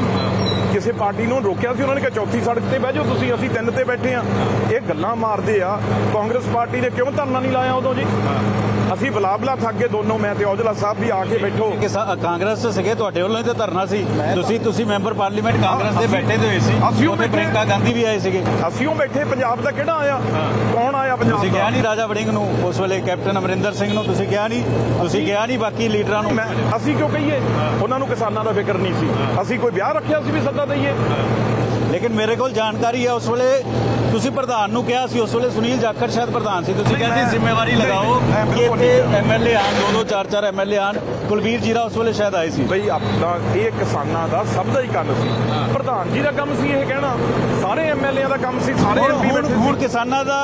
ਕਿਸੇ ਪਾਰਟੀ ਨੂੰ ਰੋਕਿਆ ਸੀ? ਉਹਨਾਂ ਨੇ ਕਿਹਾ, ਚੌਥੀ ਸੜਕ ਤੇ ਬਹਿ ਜਾਓ ਤੁਸੀਂ, ਅਸੀਂ ਤਿੰਨ ਤੇ ਬੈਠੇ ਆ। ਇਹ ਗੱਲਾਂ ਮਾਰਦੇ ਆ। ਕਾਂਗਰਸ ਪਾਰਟੀ ਨੇ ਕਿਉਂ ਧਰਨਾ ਨਹੀਂ ਲਾਇਆ ਉਦੋਂ ਜੀ? ਅਸੀਂ ਬਲਾਬਲਾ ਥੱਕ ਗਏ ਦੋਨੋਂ ਮੈਂ ਤੇ ਔਜਲਾ ਸਾਹਿਬ ਵੀ ਆ ਕੇ ਬੈਠੋ। ਕਿ ਕਾਂਗਰਸ 'ਚ ਸੀਗੇ ਤੁਹਾਡੇ ਵੱਲੋਂ ਤੇ ਧਰਨਾ ਸੀ। ਤੁਸੀਂ ਤੁਸੀਂ ਮੈਂਬਰ ਪਾਰਲੀਮੈਂਟ ਕਾਂਗਰਸ ਦੇ ਬੈਠੇ ਦੇ ਹੋਏ ਸੀ। ਅਸੀਂ ਉਹ ਪ੍ਰਿੰਕਾ ਗਾਂਧੀ ਵੀ ਆਏ ਸੀਗੇ। ਅਸੀਂ ਉਹ ਬੈਠੇ ਪੰਜਾਬ ਦਾ ਕਿਹੜਾ ਆਇਆ? ਕੌਣ ਆਇਆ ਪੰਜਾਬ ਤੁਸੀਂ ਕਿਹਾ ਨਹੀਂ ਰਾਜਾ ਵੜਿੰਗ ਨੂੰ ਉਸ ਵੇਲੇ ਕੈਪਟਨ ਅਮਰਿੰਦਰ ਸਿੰਘ ਨੂੰ ਤੁਸੀਂ ਕਿਹਾ ਨਹੀਂ ਤੁਸੀਂ ਕਿਹਾ ਨਹੀਂ ਬਾਕੀ ਲੀਡਰਾਂ ਨੂੰ। ਅਸੀਂ ਕਿਉਂ ਕਹੀਏ? ਉਹਨਾਂ ਨੂੰ ਕਿਸਾਨਾਂ ਦਾ ਫਿਕਰ ਨਹੀਂ ਸੀ। ਅਸੀਂ ਕੋਈ ਵਿਆਹ ਰੱਖਿਆ ਸੀ ਵੀ ਸੱਦਾ ਦਈਏ? ਲੇਕਿਨ ਮੇਰੇ ਕੋਲ ਜਾਣਕਾਰੀ ਹੈ ਉਸ ਵੇਲੇ ਤੁਸੀਂ ਪ੍ਰਧਾਨ ਨੂੰ ਕਿਹਾ ਸੀ ਉਸ ਵੇਲੇ ਸੁਨੀਲ ਜਾਖੜ ਸ਼ਾਇਦ ਪ੍ਰਧਾਨ ਸੀ ਤੁਸੀਂ ਕਹਿੰਦੇ ਜ਼ਿੰਮੇਵਾਰੀ ਲਗਾਓ ਕਿ ਇੱਥੇ। ਐਮਐਲਏ ਆਣ ਦੋ ਦੋ ਚਾਰ ਚਾਰ ਐਮਐਲਏ ਆਣ ਕੁਲਬੀਰ ਜੀਰਾ ਉਸ ਵੇਲੇ ਸ਼ਾਇਦ ਆਏ ਸੀ। ਬਈ ਆਪਣਾ ਇਹ ਕਿਸਾਨਾਂ ਦਾ ਸਭ ਦਾ ਹੀ ਕੰਮ ਸੀ। ਪ੍ਰਧਾਨ ਜੀ ਦਾ ਕੰਮ ਸੀ ਇਹ ਕਹਿਣਾ। ਸਾਰੇ ਐਮਐਲਏਆਂ ਦਾ ਕੰਮ ਸੀ ਸਾਰੇ ਹੁਣ ਐਮਪੀ ਕਿਸਾਨਾਂ ਦਾ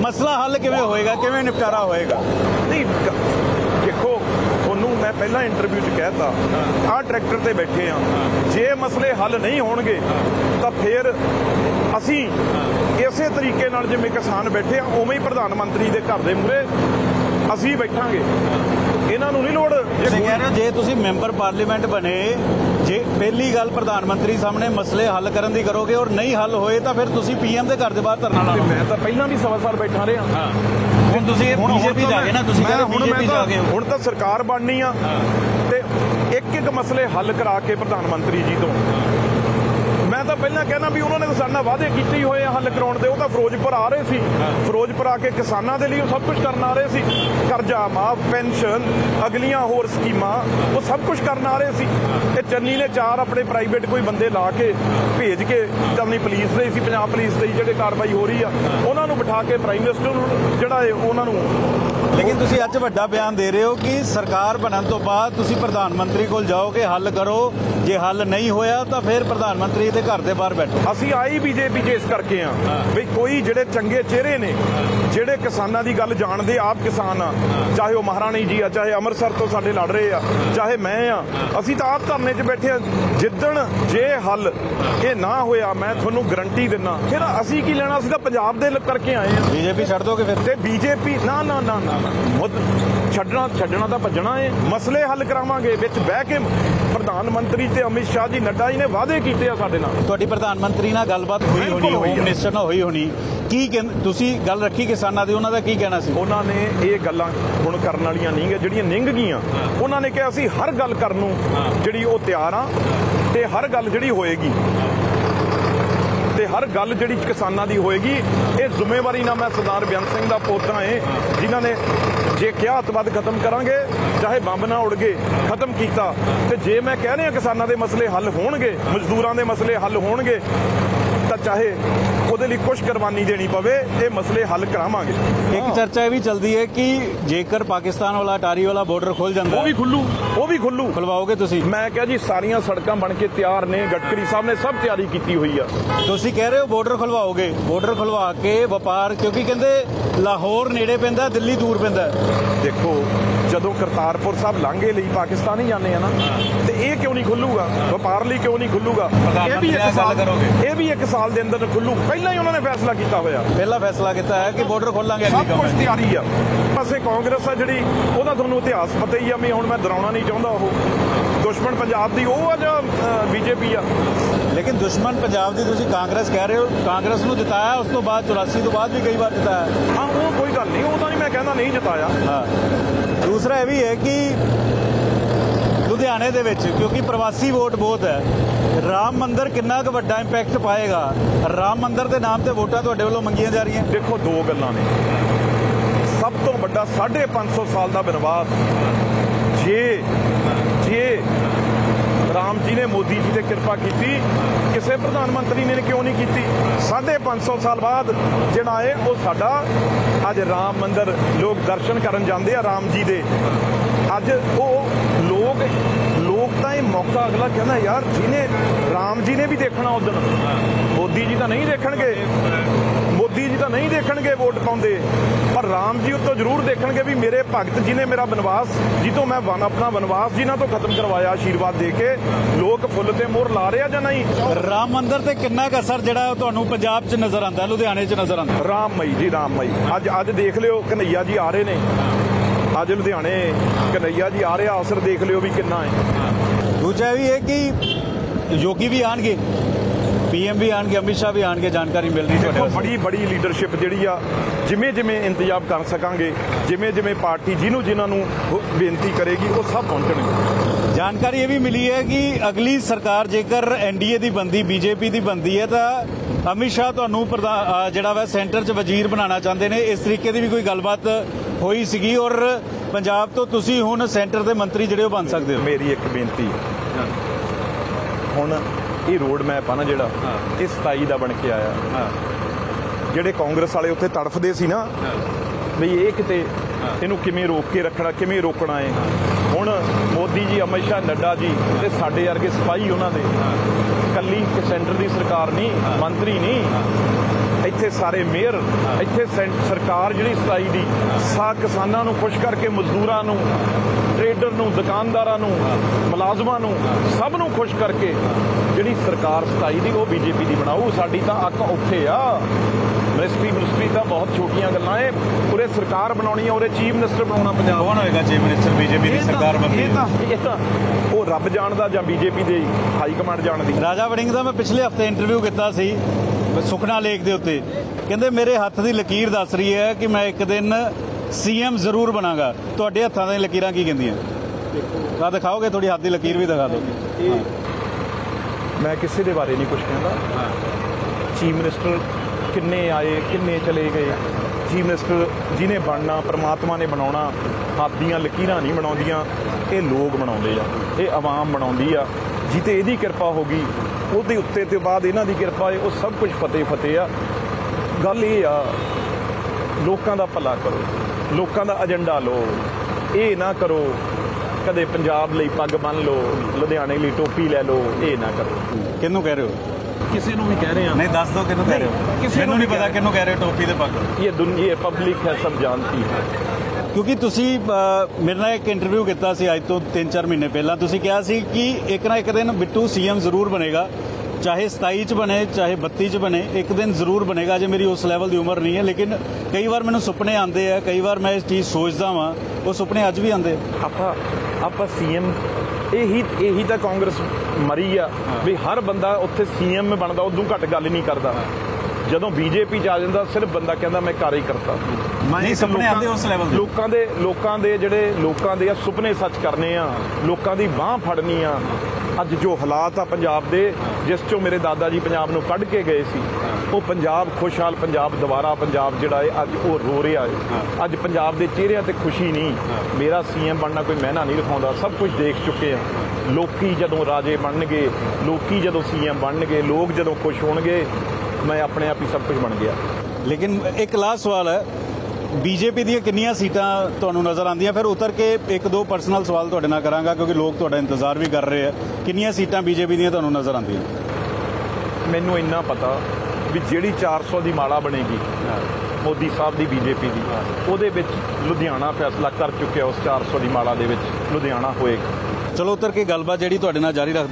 ਮਸਲਾ ਹੱਲ ਕਿਵੇਂ ਹੋਏਗਾ ਕਿਵੇਂ ਨਿਪਟਾਰਾ ਹੋਏਗਾ? ਨਹੀਂ ਮੈਂ ਪਹਿਲਾਂ ਇੰਟਰਵਿਊ 'ਚ ਕਹਿਤਾ ਆਹ ਟਰੈਕਟਰ ਤੇ ਬੈਠੇ ਆ ਜੇ ਮਸਲੇ ਹੱਲ ਨਹੀਂ ਹੋਣਗੇ ਤਾਂ ਫਿਰ ਅਸੀਂ ਇਸੇ ਤਰੀਕੇ ਨਾਲ ਜਿਵੇਂ ਕਿਸਾਨ ਬੈਠੇ ਆ ਉਵੇਂ ਹੀ ਪ੍ਰਧਾਨ ਮੰਤਰੀ ਦੇ ਘਰ ਦੇ ਮੂਹਰੇ ਅਸੀਂ ਬੈਠਾਂਗੇ। ਇਹਨਾਂ ਨੂੰ ਨਹੀਂ ਲੋੜ। ਜੇ ਕਹਿ ਰਹੇ ਜੇ ਤੁਸੀਂ ਮੈਂਬਰ ਪਾਰਲੀਮੈਂਟ ਬਣੇ ਜੇ ਪਹਿਲੀ ਗੱਲ ਪ੍ਰਧਾਨ ਮੰਤਰੀ ਸਾਹਮਣੇ ਮਸਲੇ ਹੱਲ ਕਰਨ ਦੀ ਕਰੋਗੇ ਔਰ ਨਹੀਂ ਹੱਲ ਹੋਏ ਤਾਂ ਫਿਰ ਤੁਸੀਂ ਪੀਐਮ ਦੇ ਘਰ ਦੇ ਬਾਹਰ ਧਰਨਾ ਲਾਓ। ਮੈਂ ਤਾਂ ਪਹਿਲਾਂ ਵੀ ਸਵਾ ਸਾਲ ਬੈਠਾ ਰਿਹਾ। ਹੁਣ ਤੁਸੀਂ ਹੁਣ- ਬੀਜੇਪੀ ਜਾ ਗਏ ਨਾ ਤੁਸੀਂ ਕਹਿੰਦੇ ਬੀਜੇਪੀ ਜਾ ਹੋ ਹੁਣ ਤਾਂ ਸਰਕਾਰ ਬਣਨੀ ਆ। ਤੇ ਇੱਕ ਇੱਕ ਮਸਲੇ ਹੱਲ ਕਰਾ ਕੇ ਪ੍ਰਧਾਨ ਮੰਤਰੀ ਜੀ ਤਾਂ। ਪਹਿਲਾਂ ਕਹਿਣਾ ਵੀ ਉਹਨਾਂ ਨੇ ਕਿਸਾਨਾਂ ਵਾਅਦੇ ਕੀਤੇ ਹੋਏ ਆ ਹੱਲ ਕਰਾਉਣ ਦੇ, ਉਹ ਤਾਂ ਫਿਰੋਜ਼ਪੁਰ ਆ ਰਹੇ ਸੀ। ਫਿਰੋਜ਼ਪੁਰ ਆ ਕੇ ਕਿਸਾਨਾਂ ਦੇ ਲਈ ਉਹ ਸਭ ਕੁਝ ਕਰਨ ਆ ਰਹੇ ਸੀ। ਕਰਜ਼ਾ ਮਾਫ, ਪੈਨਸ਼ਨ, ਅਗਲੀਆਂ ਹੋਰ ਸਕੀਮਾਂ, ਉਹ ਸਭ ਕੁਝ ਕਰਨ ਆ ਰਹੇ ਸੀ। ਤੇ ਚੰਨੀ ਨੇ ਚਾਰ ਆਪਣੇ ਪ੍ਰਾਈਵੇਟ ਕੋਈ ਬੰਦੇ ਲਾ ਕੇ ਭੇਜ ਕੇ ਚੰਨੀ ਪੁਲਿਸ ਦੇ ਸੀ, ਪੰਜਾਬ ਪੁਲਿਸ ਦੇ ਜਿਹੜੇ ਕਾਰਵਾਈ ਹੋ ਰਹੀ ਆ, ਉਹਨਾਂ ਨੂੰ ਬਿਠਾ ਕੇ ਪ੍ਰਾਈਮ ਮਿਨਿਸਟਰ ਨੂੰ ਜਿਹੜਾ ਹੈ ਉਹਨਾਂ ਨੂੰ ਲੇਕਿਨ ਤੁਸੀਂ ਅੱਜ ਵੱਡਾ ਬਿਆਨ ਦੇ ਰਹੇ ਹੋ ਕਿ ਸਰਕਾਰ ਬਣਨ ਤੋਂ ਬਾਅਦ ਤੁਸੀਂ ਪ੍ਰਧਾਨ ਮੰਤਰੀ ਕੋਲ ਜਾਓਗੇ, ਹੱਲ ਕਰੋ। ਜੇ ਹੱਲ ਨਹੀਂ ਹੋਇਆ ਤਾਂ ਫਿਰ ਪ੍ਰਧਾਨ ਮੰਤਰੀ ਦੇ ਘਰ ਦੇ ਬਾਹਰ ਬੈਠੋ। ਅਸੀਂ ਆਈ ਬੀਜੇਪੀ ਚ ਇਸ ਕਰਕੇ ਆ ਵੀ ਕੋਈ ਜਿਹੜੇ ਚੰਗੇ ਚਿਹਰੇ ਨੇ ਜਿਹੜੇ ਕਿਸਾਨਾਂ ਦੀ ਗੱਲ ਜਾਣਦੇ ਆਪ ਕਿਸਾਨ ਆ ਚਾਹੇ ਉਹ ਮਹਾਰਾਣੀ ਜੀ ਆ ਚਾਹੇ ਅੰਮ੍ਰਿਤਸਰ ਤੋਂ ਸਾਡੇ ਲੜ ਰਹੇ ਆ ਚਾਹੇ ਮੈਂ ਆ ਅਸੀਂ ਤਾਂ ਆਪ ਧਰਨੇ 'ਚ ਬੈਠੇ ਆ। ਜਿੱਦਣ ਜੇ ਹੱਲ ਇਹ ਨਾ ਹੋਇਆ ਮੈਂ ਤੁਹਾਨੂੰ ਗਰੰਟੀ ਦਿੰਨਾ। ਫਿਰ ਅਸੀਂ ਕੀ ਲੈਣਾ? ਅਸੀਂ ਤਾਂ ਪੰਜਾਬ ਦੇ ਕਰਕੇ ਆਏ ਆ। ਬੀਜੇਪੀ ਛੱਡ ਦੋਗੇ ਫਿਰ? ਤੇ ਬੀਜੇਪੀ ਨਾ ਨਾ ਨਾ ਨਾ ਛੱਡਣਾ ਛੱਡਣਾ ਤਾਂ ਭੱਜਣਾ ਏ। ਮਸਲੇ ਹੱਲ ਕਰਾਵਾਂਗੇ ਵਿੱਚ ਬਹਿ ਕੇ ਪ੍ਰਧਾਨ ਮੰਤਰੀ ਤੇ ਅਮਿਤ ਸ਼ਾਹ ਜੀ ਨੱਡਾ ਜੀ ਨੇ ਵਾਅਦੇ ਕੀਤੇ ਆ ਸਾਡੇ ਨਾਲ। ਤੁਹਾਡੀ ਪ੍ਰਧਾਨ ਮੰਤਰੀ ਨਾਲ ਗੱਲਬਾਤ ਹੋਈ ਹੋਣੀ ਹੋਈ ਹੋਮ। ਮਿਨਿਸਟਰ ਨਾਲ ਹੋਈ ਹੋਣੀ। ਕੀ ਤੁਸੀਂ ਗੱਲ ਰੱਖੀ ਕਿਸਾਨਾਂ ਦੀ ਉਹਨਾਂ ਦਾ ਕੀ ਕਹਿਣਾ ਸੀ? ਉਹਨਾਂ ਨੇ ਇਹ ਗੱਲਾਂ ਹੁਣ ਕਰਨ ਵਾਲੀਆਂ ਨਹੀਂ ਗੇ ਜਿਹੜੀਆਂ ਨਿੰਗ ਗਈਆਂ ਉਹਨਾਂ ਨੇ ਕਿਹਾ ਅਸੀਂ ਹਰ ਗੱਲ ਕਰਨ ਨੂੰ ਜਿਹੜੀ ਉਹ ਤਿਆਰ ਆ ਤੇ ਹਰ ਗੱਲ ਜਿਹੜੀ ਹੋਏਗੀ। ਤੇ ਹਰ ਗੱਲ ਜਿਹੜੀ ਕਿਸਾਨਾਂ ਦੀ ਹੋਏਗੀ ਇਹ ਜ਼ਿੰਮੇਵਾਰੀ ਨਾਲ ਮੈਂ ਸਰਦਾਰ ਬੇਅੰਤ ਸਿੰਘ ਦਾ ਪੋਤਾ ਏ ਜਿਨ੍ਹਾਂ ਨੇ ਜੇ ਕਿਹਾ ਅੱਤਵਾਦ ਖਤਮ ਕਰਾਂਗੇ, ਚਾਹੇ ਬੰਬ ਨਾ ਉੜ ਗਏ, ਖਤਮ ਕੀਤਾ। ਤੇ ਜੇ ਮੈਂ ਕਹਿ ਰਿਹਾ ਕਿਸਾਨਾਂ ਦੇ ਮਸਲੇ ਹੱਲ ਹੋਣਗੇ, ਮਜ਼ਦੂਰਾਂ ਦੇ ਮਸਲੇ ਹੱਲ ਹੋਣਗੇ ਤਾਂ ਚਾਹੇ ਉਹਦੇ ਲਈ ਕੁਝ ਕੁਰਬਾਨੀ ਦੇਣੀ ਪਵੇ ਇਹ ਮਸਲੇ ਹੱਲ ਕਰਾਵਾਂਗੇ। ਇੱਕ ਚਰਚਾ ਇਹ ਵੀ ਚੱਲਦੀ ਹੈ ਕਿ ਜੇਕਰ ਪਾਕਿਸਤਾਨ ਵਾਲਾ ਅਟਾਰੀ ਵਾਲਾ ਬਾਰਡਰ ਖੁੱਲ ਜਾਂਦਾ ਉਹ ਵੀ ਖੁੱਲੂ ਉਹ ਵੀ ਖੁੱਲੂ। ਖੁਲਵਾਓਗੇ ਤੁਸੀਂ? ਮੈਂ ਕਿਹਾ ਜੀ ਸਾਰੀਆਂ ਸੜਕਾਂ ਬਣ ਕੇ ਤਿਆਰ ਨੇ ਗਟਕਰੀ ਸਾਹਿਬ ਨੇ ਸਭ ਤਿਆਰੀ ਕੀਤੀ ਹੋਈ ਆ। ਤੁਸੀਂ ਕਹਿ ਰਹੇ ਹੋ ਬਾਰਡਰ ਖੁਲਵਾਓਗੇ ਬਾਰਡਰ ਖੁਲਵਾ ਕੇ ਵਪਾਰ ਕਿਉਂਕਿ ਕਹਿੰਦੇ ਲਾਹੌਰ ਨੇੜੇ ਪੈਂਦਾ ਦਿੱਲੀ ਦੂਰ ਪੈਂਦਾ ਦੇਖੋ ਜਦੋਂ ਕਰਤਾਰਪੁਰ ਸਾਹਿਬ ਲਾਂਘੇ ਲਈ ਪਾਕਿਸਤਾਨ ਹੀ ਜਾਂਦੇ ਆ ਨਾ ਤੇ ਇਹ ਕਿਉਂ ਨਹੀਂ ਖੁੱਲੂਗਾ? ਵਪਾਰ ਲਈ ਕਿਉਂ ਨਹੀਂ ਖੁੱਲੂਗਾ? ਇਹ ਵੀ ਇੱਕ ਸਾਲ ਕਰੋਗੇ। ਇਹ ਵੀ ਇੱਕ ਸਾਲ ਦੇ ਅੰਦਰ ਖੁੱਲੂ। ਪਹਿਲਾਂ ਹੀ ਉਹਨਾਂ ਨੇ ਫੈਸਲਾ ਕੀਤਾ ਹੋਇਆ। ਪਹਿਲਾ ਫੈਸਲਾ ਕੀਤਾ ਹੈ ਕਿ ਬਾਰਡਰ ਖੋਲਾਂਗੇ ਅਗਲੀ ਸਭ ਕੁਝ ਤਿਆਰੀ ਆ। ਪਾਸੇ ਕਾਂਗਰਸ ਆ ਜਿਹੜੀ ਉਹਦਾ ਤੁਹਾਨੂੰ ਇਤਿਹਾਸ ਪਤਾ ਹੀ ਆ ਮੈਂ ਹੁਣ ਮੈਂ ਦਰਾਉਣਾ ਨਹੀਂ ਚਾਹੁੰਦਾ ਉਹ। ਦੁਸ਼ਮਣ ਪੰਜਾਬ ਦੀ ਉਹ ਆ ਜਾਂ ਬੀਜੇਪੀ ਆ? ਲੇਕਿਨ ਦੁਸ਼ਮਣ ਪੰਜਾਬ ਦੀ ਤੁਸੀਂ ਕਾਂਗਰਸ ਕਹਿ ਰਹੇ ਹੋ ਕਾਂਗਰਸ ਨੂੰ ਜਿਤਾਇਆ ਉਸ ਤੋਂ ਬਾਅਦ 84 ਤੋਂ ਬਾਅਦ ਵੀ ਕਈ ਵਾਰ ਜਿਤਾਇਆ। ਹਾਂ ਉਹ ਕੋਈ ਗੱਲ ਨਹੀਂ ਉਹ ਤਾਂ ਨਹੀਂ ਮੈਂ ਕਹਿੰਦਾ ਨਹੀਂ ਜਿਤਾਇਆ। ਹਾਂ। ਦੂਸਰਾ ਇਹ ਵੀ ਹੈ ਕਿ ਲੁਧਿਆਣੇ ਦੇ ਵਿੱਚ ਕਿਉਂਕਿ ਪ੍ਰਵਾਸੀ ਵੋਟ ਬਹੁਤ ਹੈ ਰਾਮ ਮੰਦਿਰ ਕਿੰਨਾ ਕੁ ਵੱਡਾ ਇੰਪੈਕਟ ਪਾਏਗਾ? ਰਾਮ ਮੰਦਿਰ ਦੇ ਨਾਮ ਤੇ ਵੋਟਾਂ ਤੁਹਾਡੇ ਵੱਲੋਂ ਮੰਗੀਆਂ ਜਾ ਰਹੀਆਂ? ਦੇਖੋ ਦੋ ਗੱਲਾਂ ਨੇ। ਸਭ ਤੋਂ ਵੱਡਾ 550 ਸਾਲ ਦਾ ਬਨਵਾਸ ਜੇ ਜੇ ਰਾਮ ਜੀ ਨੇ ਮੋਦੀ ਜੀ ਤੇ ਕਿਰਪਾ ਕੀਤੀ। ਕਿਸੇ ਪ੍ਰਧਾਨ ਮੰਤਰੀ ਨੇ ਕਿਉਂ ਨਹੀਂ ਕੀਤੀ? 550 ਸਾਲ ਬਾਅਦ ਜਿਹੜਾ ਹੈ, ਉਹ ਸਾਡਾ ਅੱਜ ਰਾਮ ਮੰਦਰ, ਲੋਕ ਦਰਸ਼ਨ ਕਰਨ ਜਾਂਦੇ ਆ ਰਾਮ ਜੀ ਦੇ। ਅੱਜ ਉਹ ਲੋਕ ਲੋਕ ਤਾਂ ਇਹ ਮੌਕਾ ਅਗਲਾ ਕਹਿੰਦਾ, ਯਾਰ, ਜਿਹਨੇ, ਰਾਮ ਜੀ ਨੇ ਵੀ ਦੇਖਣਾ ਉਦੋਂ ਮੋਦੀ ਜੀ ਤਾਂ ਨਹੀਂ ਦੇਖਣਗੇ। ਤਾਂ ਨਹੀਂ ਦੇਖਣਗੇ ਵੋਟ ਪਾਉਂਦੇ। ਪਰ ਰਾਮ ਜੀ ਉੱਤੋਂ ਜ਼ਰੂਰ ਦੇਖਣਗੇ ਵੀ ਮੇਰੇ ਭਗਤ ਜੀ ਨੇ ਮੇਰਾ ਬਨਵਾਸ ਜਿੱਤੋਂ ਮੈਂ ਵਨ ਆਪਣਾ ਬਨਵਾਸ ਜਿਨ੍ਹਾਂ ਤੋਂ ਖਤਮ ਕਰਵਾਇਆ ਆਸ਼ੀਰਵਾਦ ਦੇ ਕੇ। ਲੋਕ ਫੁੱਲ ਤੇ ਮੋਹਰ ਲਾ ਰਹੇ ਜਾਂ ਨਹੀਂ? ਰਾਮ ਮੰਦਿਰ ਤੇ ਕਿੰਨਾ ਕੁ ਅਸਰ ਜਿਹੜਾ ਤੁਹਾਨੂੰ ਪੰਜਾਬ 'ਚ ਨਜ਼ਰ ਆਉਂਦਾ ਲੁਧਿਆਣੇ 'ਚ ਨਜ਼ਰ ਆਉਂਦਾ? ਰਾਮਮਈ ਜੀ ਰਾਮਮਈ। ਅੱਜ ਅੱਜ ਦੇਖ ਲਿਓ ਕਨਈਆ ਜੀ ਆ ਰਹੇ ਨੇ। ਅੱਜ ਲੁਧਿਆਣੇ ਕਨਈਆ ਜੀ ਆ ਰਿਹਾ ਅਸਰ ਦੇਖ ਲਿਓ ਵੀ ਕਿੰਨਾ ਹੈ। ਦੂਜਾ ਇਹ ਵੀ ਹੈ ਕਿ ਯੋਗੀ ਵੀ ਆਣਗੇ। ਪੀਐਮ ਵੀ ਆਣਗੇ ਅਮਿਤ ਸ਼ਾਹ ਵੀ ਆਣਗੇ ਜਾਣਕਾਰੀ ਮਿਲ ਰਹੀ ਤੁਹਾਡੇ ਬੜੀ ਬੜੀ ਲੀਡਰਸ਼ਿਪ ਜਿਹੜੀ ਆ ਜਿਵੇਂ ਜਿਵੇਂ ਇੰਤਜ਼ਾਮ ਕਰ ਸਕਾਂਗੇ ਜਿਵੇਂ ਜਿਵੇਂ ਪਾਰਟੀ ਜਿਹਨੂੰ ਜਿਨ੍ਹਾਂ ਨੂੰ ਬੇਨਤੀ ਕਰੇਗੀ ਉਹ ਸਭ ਪਹੁੰਚਣਗੇ। ਜਾਣਕਾਰੀ ਇਹ ਵੀ ਮਿਲੀ ਹੈ ਕਿ ਅਗਲੀ ਸਰਕਾਰ ਜੇਕਰ ਐਨਡੀਏ ਦੀ ਬੰਦੀ ਬੀਜੇਪੀ ਦੀ ਬੰਦੀ ਹੈ ਤਾਂ ਅਮਿਤ ਸ਼ਾਹ ਤੁਹਾਨੂੰ ਜਿਹੜਾ ਵਾ ਸੈਂਟਰ 'ਚ ਵਜ਼ੀਰ ਬਣਾਉਣਾ ਚਾਹੁੰਦੇ ਨੇ। ਇਸ ਤਰੀਕੇ ਦੀ ਵੀ ਕੋਈ ਗੱਲਬਾਤ ਹੋਈ ਸੀਗੀ ਔਰ ਪੰਜਾਬ ਤੋਂ ਤੁਸੀਂ ਹੁਣ ਸੈਂਟਰ ਦੇ ਮੰਤਰੀ ਜਿਹੜੇ ਉਹ ਬਣ ਸਕਦੇ ਹੋ? ਮੇਰੀ ਇੱਕ ਬੇਨਤੀ ਹੁਣ ਇਹ ਰੋਡ ਮੈਪ ਆ ਨਾ ਜਿਹੜਾ ਇਹ 27 ਦਾ ਬਣ ਕੇ ਆਇਆ। ਜਿਹੜੇ ਕਾਂਗਰਸ ਵਾਲੇ ਉੱਥੇ ਤੜਫਦੇ ਸੀ ਨਾ ਵੀ ਇਹ ਕਿਤੇ ਇਹਨੂੰ ਕਿਵੇਂ ਰੋਕ ਕੇ ਰੱਖਣਾ ਕਿਵੇਂ ਰੋਕਣਾ ਹੈ ਹੁਣ ਮੋਦੀ ਜੀ ਅਮਿਤ ਸ਼ਾਹ ਨੱਡਾ ਜੀ ਤੇ ਸਾਡੇ ਵਰਗੇ ਸਿਪਾਹੀ ਉਹਨਾਂ ਦੇ। ਕੱਲੀ ਸੈਂਟਰ ਦੀ ਸਰਕਾਰ ਨਹੀਂ ਮੰਤਰੀ ਨਹੀਂ। ਇੱਥੇ ਸਾਰੇ ਮੇਅਰ ਇੱਥੇ ਸਰਕਾਰ ਜਿਹੜੀ ਸਤਾਈ ਦੀ ਸਾ ਕਿਸਾਨਾਂ ਨੂੰ ਖੁਸ਼ ਕਰਕੇ ਮਜ਼ਦੂਰਾਂ ਨੂੰ ਟਰੇਡਰ ਨੂੰ ਦੁਕਾਨਦਾਰਾਂ ਨੂੰ ਮੁਲਾਜ਼ਮਾਂ ਨੂੰ ਸਭ ਨੂੰ ਖੁਸ਼ ਕਰਕੇ ਜਿਹੜੀ ਸਰਕਾਰ ਸਤਾਈ ਦੀ ਉਹ ਬੀਜੇਪੀ ਦੀ ਬਣਾਊ ਸਾਡੀ ਤਾਂ ਅੱਖ ਉੱਥੇ ਆ। ਮਿਨਿਸਟਰੀ ਮਿਨਿਸਟਰੀ ਤਾਂ ਬਹੁਤ ਛੋਟੀਆਂ ਗੱਲਾਂ ਏ ਉਰੇ ਸਰਕਾਰ ਬਣਾਉਣੀ ਆ ਉਰੇ ਚੀਫ ਮਿਨਿਸਟਰ ਬਣਾਉਣਾ ਪੰਜਾਬ ਕੌਣ ਹੋਏਗਾ ਚੀਫ ਮਿਨਿਸਟਰ? ਬੀਜੇਪੀ ਦੀ ਤਾਂ- ਸਰਕਾਰ ਬੰਦੀ ਇਹ ਤਾਂ ਇਹ ਤਾਂ ਉਹ ਰੱਬ ਜਾਣਦਾ ਜਾਂ ਬੀਜੇਪੀ ਦੇ ਹਾਈ ਕਮਾਂਡ ਜਾਣਦੀ। ਰਾਜਾ ਵੜਿੰਗ ਦਾ ਮੈਂ ਪਿਛਲੇ ਹਫ਼ਤੇ ਇੰਟਰਵਿਊ ਕੀਤਾ ਸੀ ਸੁਖਨਾ ਲੇਕ ਦੇ ਉੱਤੇ। ਕਹਿੰਦੇ ਮੇਰੇ ਹੱਥ ਦੀ ਲਕੀਰ ਦੱਸ ਰਹੀ ਹੈ ਕਿ ਮੈਂ ਇੱਕ ਦਿਨ ਸੀਐਮ ਜ਼ਰੂਰ ਬਣਾਗਾ। ਤੁਹਾਡੇ ਹੱਥਾਂ ਦੀਆਂ ਲਕੀਰਾਂ ਕੀ ਕਹਿੰਦੀਆਂ? ਆ ਦਿਖਾਓਗੇ ਥੋੜੀ ਹੱਥ ਦੀ ਲਕੀਰ ਵੀ ਦਿਖਾ ਦਿਓ। ਮੈਂ ਕਿਸੇ ਦੇ ਬਾਰੇ ਨਹੀਂ ਕੁਝ ਕਹਿੰਦਾ। ਚੀਫ ਮਿਨਿਸਟਰ ਕਿੰਨੇ ਆਏ, ਕਿੰਨੇ ਚਲੇ ਗਏ। ਚੀਫ ਮਿਨਿਸਟਰ ਜਿਹਨੇ ਬਣਨਾ, ਪ੍ਰਮਾਤਮਾ ਨੇ ਬਣਾਉਣਾ ਆਪਦੀਆਂ ਲਕੀਰਾਂ ਨਹੀਂ ਬਣਾਉਂਦੀਆਂ, ਇਹ ਲੋਕ ਬਣਾਉਂਦੇ ਆ, ਇਹ ਆਵਾਮ ਬਣਾਉਂਦੀ ਆ। ਜਿੱਤੇ ਇਹਦੀ ਕਿਰਪਾ ਹੋ ਗਈ, ਉਹਦੇ ਉੱਤੇ ਤੇ ਬਾਅਦ ਇਹਨਾਂ ਦੀ ਕਿਰਪਾ ਹੈ ਉਹ ਸਭ ਕੁਝ ਫਤਿਹ ਫਤਿਹ ਆ। ਗੱਲ ਇਹ ਆ, ਲੋਕਾਂ ਦਾ ਭਲਾ ਕਰੋ, ਲੋਕਾਂ ਦਾ ਏਜੰਡਾ ਲਓ, ਇਹ ਨਾ ਕਰੋ, ਕਦੇ ਪੰਜਾਬ ਲਈ ਪੱਗ ਬੰਨ ਲਓ, ਲੁਧਿਆਣੇ ਲਈ ਟੋਪੀ ਲੈ ਲਓ, ਇਹ ਨਾ ਕਰੋ। ਕਿਹਨੂੰ ਕਹਿ ਰਹੇ ਹੋ? ਕਿਸੇ ਨੂੰ ਵੀ ਕਹਿ ਰਹੇ ਨਹੀਂ ਦੱਸ ਦਿਓ ਕਿਹਨੂੰ ਕਹਿ ਰਹੇ ਹੋ। ਕਿਸੇ ਨੂੰ ਮੈਨੂੰ ਨਹੀਂ ਨਹੀਂ ਪਤਾ ਕਹਿ ਕਿਹਨੂੰ ਕਹਿ ਰਹੇ ਹੋ ਟੋਪੀ ਦੇ ਪੱਗ ਇਹ ਦੁਨੀਆ ਪਬਲਿਕ ਹੈ ਸਭ ਜਾਣਤੀ ਹੈ। ਕਿਉਂਕਿ ਤੁਸੀਂ ਅ, ਮੇਰੇ ਨਾਲ ਇੱਕ ਇੰਟਰਵਿਊ ਕੀਤਾ ਸੀ ਅੱਜ ਤੋਂ 3-4 ਮਹੀਨੇ ਪਹਿਲਾਂ। ਤੁਸੀਂ ਕਿਹਾ ਸੀ ਕਿ ਇੱਕ ਨਾ ਇੱਕ ਦਿਨ ਬਿੱਟੂ ਸੀਐਮ ਜ਼ਰੂਰ ਬਣੇਗਾ। ਚਾਹੇ 27 ਚ ਬਣੇ ਚਾਹੇ 32 ਚ ਬਣੇ ਇੱਕ ਦਿਨ ਜ਼ਰੂਰ ਬਣੇਗਾ। ਜੇ ਮੇਰੀ ਉਸ ਲੈਵਲ ਦੀ ਉਮਰ ਨਹੀਂ ਹੈ ਲੇਕਿਨ ਕਈ ਵਾਰ ਮੈਨੂੰ ਸੁਪਨੇ ਆਉਂਦੇ ਆ ਕਈ ਵਾਰ ਮੈਂ ਇਸ ਚੀਜ਼ ਸੋਚਦਾ ਵਾਂ ਉਹ ਸੁਪਨੇ ਅੱਜ ਵੀ ਆਉਂਦੇ ਆ। ਆਪਾਂ ਆਪਾਂ ਸੀਐਮ ਇਹੀ ਇਹੀ ਤਾਂ ਕਾਂਗਰਸ ਮਰੀ ਆ ਵੀ ਹਰ ਬੰਦਾ ਉੱਥੇ ਸੀਐਮ ਬਣਦਾ ਉਦੋਂ ਘੱਟ ਗੱਲ ਨਹੀਂ ਕਰਦਾ। ਜਦੋਂ ਬੀਜੇਪੀ ਚ ਆ ਜਾਂਦਾ ਸਿਰਫ ਬੰਦਾ ਕਹਿੰਦਾ ਮੈਂ ਕਰ ਹੀ ਕਰਤਾ। ਨਹੀਂ, ਸੁਪਨੇ ਆਉਂਦੇ ਉਸ level ਦੇ। ਲੋਕਾਂ ਦੇ ਲੋਕਾਂ ਦੇ ਜਿਹੜੇ ਲੋਕਾਂ ਦੇ ਆ ਸੁਪਨੇ ਸੱਚ ਕਰਨੇ ਆ ਲੋਕਾਂ ਦੀ ਬਾਹ ਫੜਨੀ ਆ। ਅੱਜ ਜੋ ਹਾਲਾਤ ਆ ਪੰਜਾਬ ਦੇ ਜਿਸ ਚੋਂ ਮੇਰੇ ਦਾਦਾ ਜੀ ਪੰਜਾਬ ਨੂੰ ਕੱਢ ਕੇ ਗਏ ਸੀ ਉਹ ਪੰਜਾਬ ਖੁਸ਼ਹਾਲ ਪੰਜਾਬ ਦੁਬਾਰਾ ਪੰਜਾਬ ਜਿਹੜਾ ਹੈ ਅੱਜ ਉਹ ਰੋ ਰਿਹਾ ਹੈ। ਅੱਜ ਪੰਜਾਬ ਦੇ ਚਿਹਰਿਆਂ ਤੇ ਖੁਸ਼ੀ ਨਹੀਂ। ਮੇਰਾ ਸੀਐਮ ਬਣਨਾ ਕੋਈ ਮਹਿਨਾ ਨਹੀਂ ਰਖਾਉਂਦਾ ਸਭ ਕੁਝ ਦੇਖ ਚੁੱਕੇ ਆ ਲੋਕੀ ਜਦੋਂ ਰਾਜੇ ਬਣਨਗੇ ਲੋਕੀ ਜਦੋਂ ਸੀਐਮ ਬਣਨਗੇ ਲੋਕ ਜਦੋਂ ਖੁਸ਼ ਹੋਣਗੇ ਮੈਂ ਆਪਣੇ ਆਪ ਹੀ ਸਭ ਕੁਝ ਬਣ ਗਿਆ। ਲੇਕਿਨ ਇੱਕ ਲਾਸਟ ਸਵਾਲ ਹੈ। ਬੀਜੇਪੀ ਦੀਆਂ ਕਿੰਨੀਆਂ ਸੀਟਾਂ ਤੁਹਾਨੂੰ ਨਜ਼ਰ ਆਉਂਦੀਆਂ? ਫਿਰ ਉਤਰ ਕੇ ਇੱਕ ਦੋ ਪਰਸਨਲ ਸਵਾਲ ਤੁਹਾਡੇ ਨਾਲ ਕਰਾਂਗਾ ਕਿਉਂਕਿ ਲੋਕ ਤੁਹਾਡਾ ਇੰਤਜ਼ਾਰ ਵੀ ਕਰ ਰਹੇ ਆ। ਕਿੰਨੀਆਂ ਸੀਟਾਂ ਬੀਜੇਪੀ ਦੀਆਂ ਤੁਹਾਨੂੰ ਨਜ਼ਰ ਆਉਂਦੀਆਂ? ਮੈਨੂੰ ਇੰਨਾ ਪਤਾ ਵੀ ਜਿਹੜੀ 400 ਦੀ ਮਾਲਾ ਬਣੇਗੀ ਮੋਦੀ ਸਾਹਿਬ ਦੀ ਬੀਜੇਪੀ ਦੀ ਉਹਦੇ ਵਿੱਚ ਲੁਧਿਆਣਾ ਫੈਸਲਾ ਕਰ ਚੁੱਕਿਆ ਉਸ 400 ਦੀ ਮਾਲਾ ਦੇ ਵਿੱਚ ਲੁਧਿਆਣਾ ਹੋਏਗਾ। ਚਲੋ ਉਤਰ ਕੇ ਗੱਲਬਾਤ ਜਿਹੜੀ ਤੁਹਾਡੇ ਨਾਲ ਜਾਰੀ ਰੱਖ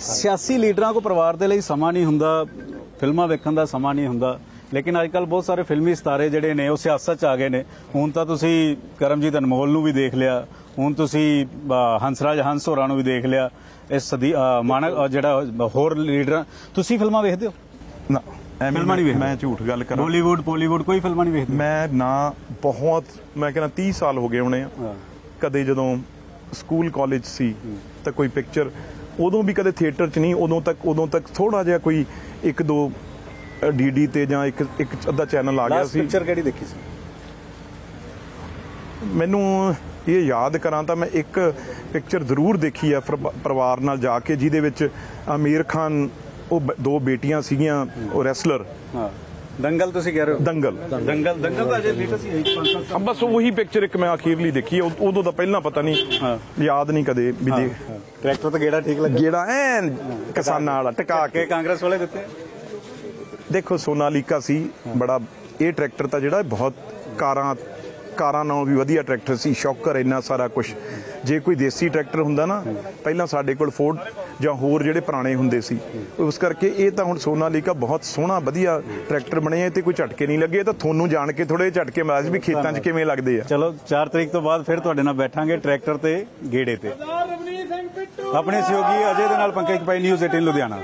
ਸਿਆਸੀ ਲੀਡਰਾਂ ਕੋ ਪਰਿਵਾਰ ਦੇ ਲਈ ਸਮਾਂ ਨਹੀਂ ਹੁੰਦਾ ਫਿਲਮਾਂ ਵੇਖਣ ਦਾ ਸਮਾਂ ਨਹੀਂ ਹੁੰਦਾ ਲੇਕਿਨ ਅੱਜ ਕੱਲ ਬਹੁਤ ਸਾਰੇ ਫਿਲਮੀ ਸਿਤਾਰੇ ਜਿਹੜੇ ਨੇ ਉਹ ਸਿਆਸਤ 'ਚ ਆ ਗਏ ਨੇ। ਹੁਣ ਤਾਂ ਤੁਸੀਂ ਕਰਮਜੀਤ ਅਨਮੋਲ ਨੂੰ ਵੀ ਦੇਖ ਲਿਆ ਹੁਣ ਤੁਸੀਂ ਹੰਸਰਾਜ ਹੰਸ ਹੋਰਾਂ ਨੂੰ ਵੀ ਦੇਖ ਲਿਆ। ਇਸ ਸਦੀ ਮਾਨਕ ਜਿਹੜਾ ਹੋਰ ਲੀਡਰ ਤੁਸੀਂ ਫਿਲਮਾਂ ਵੇਖਦੇ ਹੋ? ਨਾ। ਫਿਲਮਾਂ ਨਹੀਂ ਵੇਖਦੇ? ਮੈਂ ਝੂਠ ਗੱਲ ਕਰਾਂ। ਬਾਲੀਵੁੱਡ ਪੋਲੀਵੁੱਡ ਕੋਈ ਫਿਲਮਾਂ ਨਹੀਂ ਵੇਖਦੇ। ਮੈਂ ਨਾ ਬਹੁਤ ਮੈਂ ਕਹਿੰਦਾ 30 ਸਾਲ ਹੋ ਗਏ ਹੋਣੇ ਆ। ਕਦੇ ਜਦੋਂ ਸਕੂਲ ਕਾਲਜ ਸੀ ਤਾਂ ਕੋਈ ਪਿਕਚਰ ਉਦੋਂ ਵੀ ਕਦੇ ਥੀਏਟਰ 'ਚ ਨਹੀਂ ਉਦੋਂ ਤੱਕ ਉਦੋਂ ਤੱਕ ਥੋੜਾ ਜਿਹਾ ਕੋਈ ਇੱਕ ਦੋ ਡੀਡੀ ਤੇ ਜਾਂ ਇੱਕ ਇੱਕ ਅੱਧਾ ਚੈਨਲ ਆ ਗਿਆ ਸੀ। ਪਿਕਚਰ ਕਿਹੜੀ ਦੇਖੀ ਸੀ? ਮੈਨੂੰ ਇਹ ਯਾਦ ਕਰਾਂ ਤਾਂ ਮੈਂ ਇੱਕ ਪਿਕਚਰ ਜ਼ਰੂਰ ਦੇਖੀ ਆ ਪਰਿਵਾਰ ਨਾਲ ਜਾ ਕੇ ਜਿਹਦੇ ਵਿੱਚ ਆਮੀਰ ਖਾਨ ਉਹ ਦੋ ਬੇਟੀਆਂ ਸੀਗੀਆਂ ਉਹ ਰੈਸਲਰ ਹਾਂ। ਦੰਗਲ ਤੁਸੀਂ ਕਹਿ ਰਹੇ ਦੰਗਲ ਹੋ? ਦੰਗਲ। ਦੰਗਲ ਤਾਂ ਅਜੇ ਲੇਟੈਸਟ ਹੀ ਹੈ 5 ਆ ਬਸ ਉਹੀ ਪਿਕਚਰ ਇੱਕ ਮੈਂ ਅਖੀਰਲੀ ਦੇਖੀ ਉਦੋਂ ਦਾ ਪਹਿਲਾਂ ਪਤਾ ਨਹੀਂ ਹਾਂ। ਯਾਦ ਨਹੀਂ ਕਦੇ ਵੀ ਦੇਖ ਟਰੈਕਟਰ ਤਾਂ ਗੇੜਾ ਠੀਕ ਲੱਗਾ? ਜਿਹੜਾ ਐਨ ਕਿਸਾਨਾਂ ਵਾਲਾ ਟਿਕਾ ਕਿ। ਕੇ ਕਾਂਗਰਸ ਵਾਲੇ ਦਿੱਤੇ? ਦੇਖੋ ਸੋਨਾਲੀਕਾ ਸੀ ਬੜਾ ਇਹ ਟਰੈਕਟਰ ਤਾਂ ਜਿਹੜਾ ਬਹੁਤ ਕਾਰਾਂ ਕਾਰਾਂ ਨਾਲੋਂ ਵੀ ਵਧੀਆ ਟਰੈਕਟਰ ਸੀ ਸ਼ੌਕਰ ਇੰਨਾ ਸਾਰਾ ਕੁਝ ਜੇ ਕੋਈ ਦੇਸੀ ਟਰੈਕਟਰ ਹੁੰਦਾ ਨਾ ਪਹਿਲਾਂ ਸਾਡੇ ਕੋਲ ਫੋਰਡ ਜਾਂ ਹੋਰ ਜਿਹੜੇ ਪੁਰਾਣੇ ਹੁੰਦੇ ਸੀ ਉਸ ਕਰਕੇ ਇਹ ਤਾਂ ਹੁਣ ਸੋਨਾਲੀਕਾ ਬਹੁਤ ਸੋਹਣਾ ਵਧੀਆ ਟਰੈਕਟਰ ਬਣੇ ਆ ਤੇ ਕੋਈ ਝਟਕੇ ਨਹੀਂ ਲੱਗੇ ਇਹ ਤਾਂ ਤੁਹਾਨੂੰ ਜਾਣ ਕੇ ਥੋੜੇ ਝਟਕੇ ਮਾਜ ਵੀ ਖੇਤਾਂ 'ਚ ਕਿਵੇਂ ਲੱਗਦੇ ਆ। ਚਲੋ 4 ਤਰੀਕ ਤੋਂ ਬਾਅਦ ਫਿਰ ਤੁਹਾਡੇ ਨਾਲ ਬੈਠਾਂਗੇ ਟਰੈਕਟਰ ਤੇ ਗੇੜੇ ਤੇ। ਆਪਣੇ ਸਹਿਯੋਗੀ ਅਜੇ ਦੇ ਨਾਲ ਪੰਕਜ ਭਾਈ ਨਿਊਜ਼ 18 ਲੁਧਿਆਣਾ।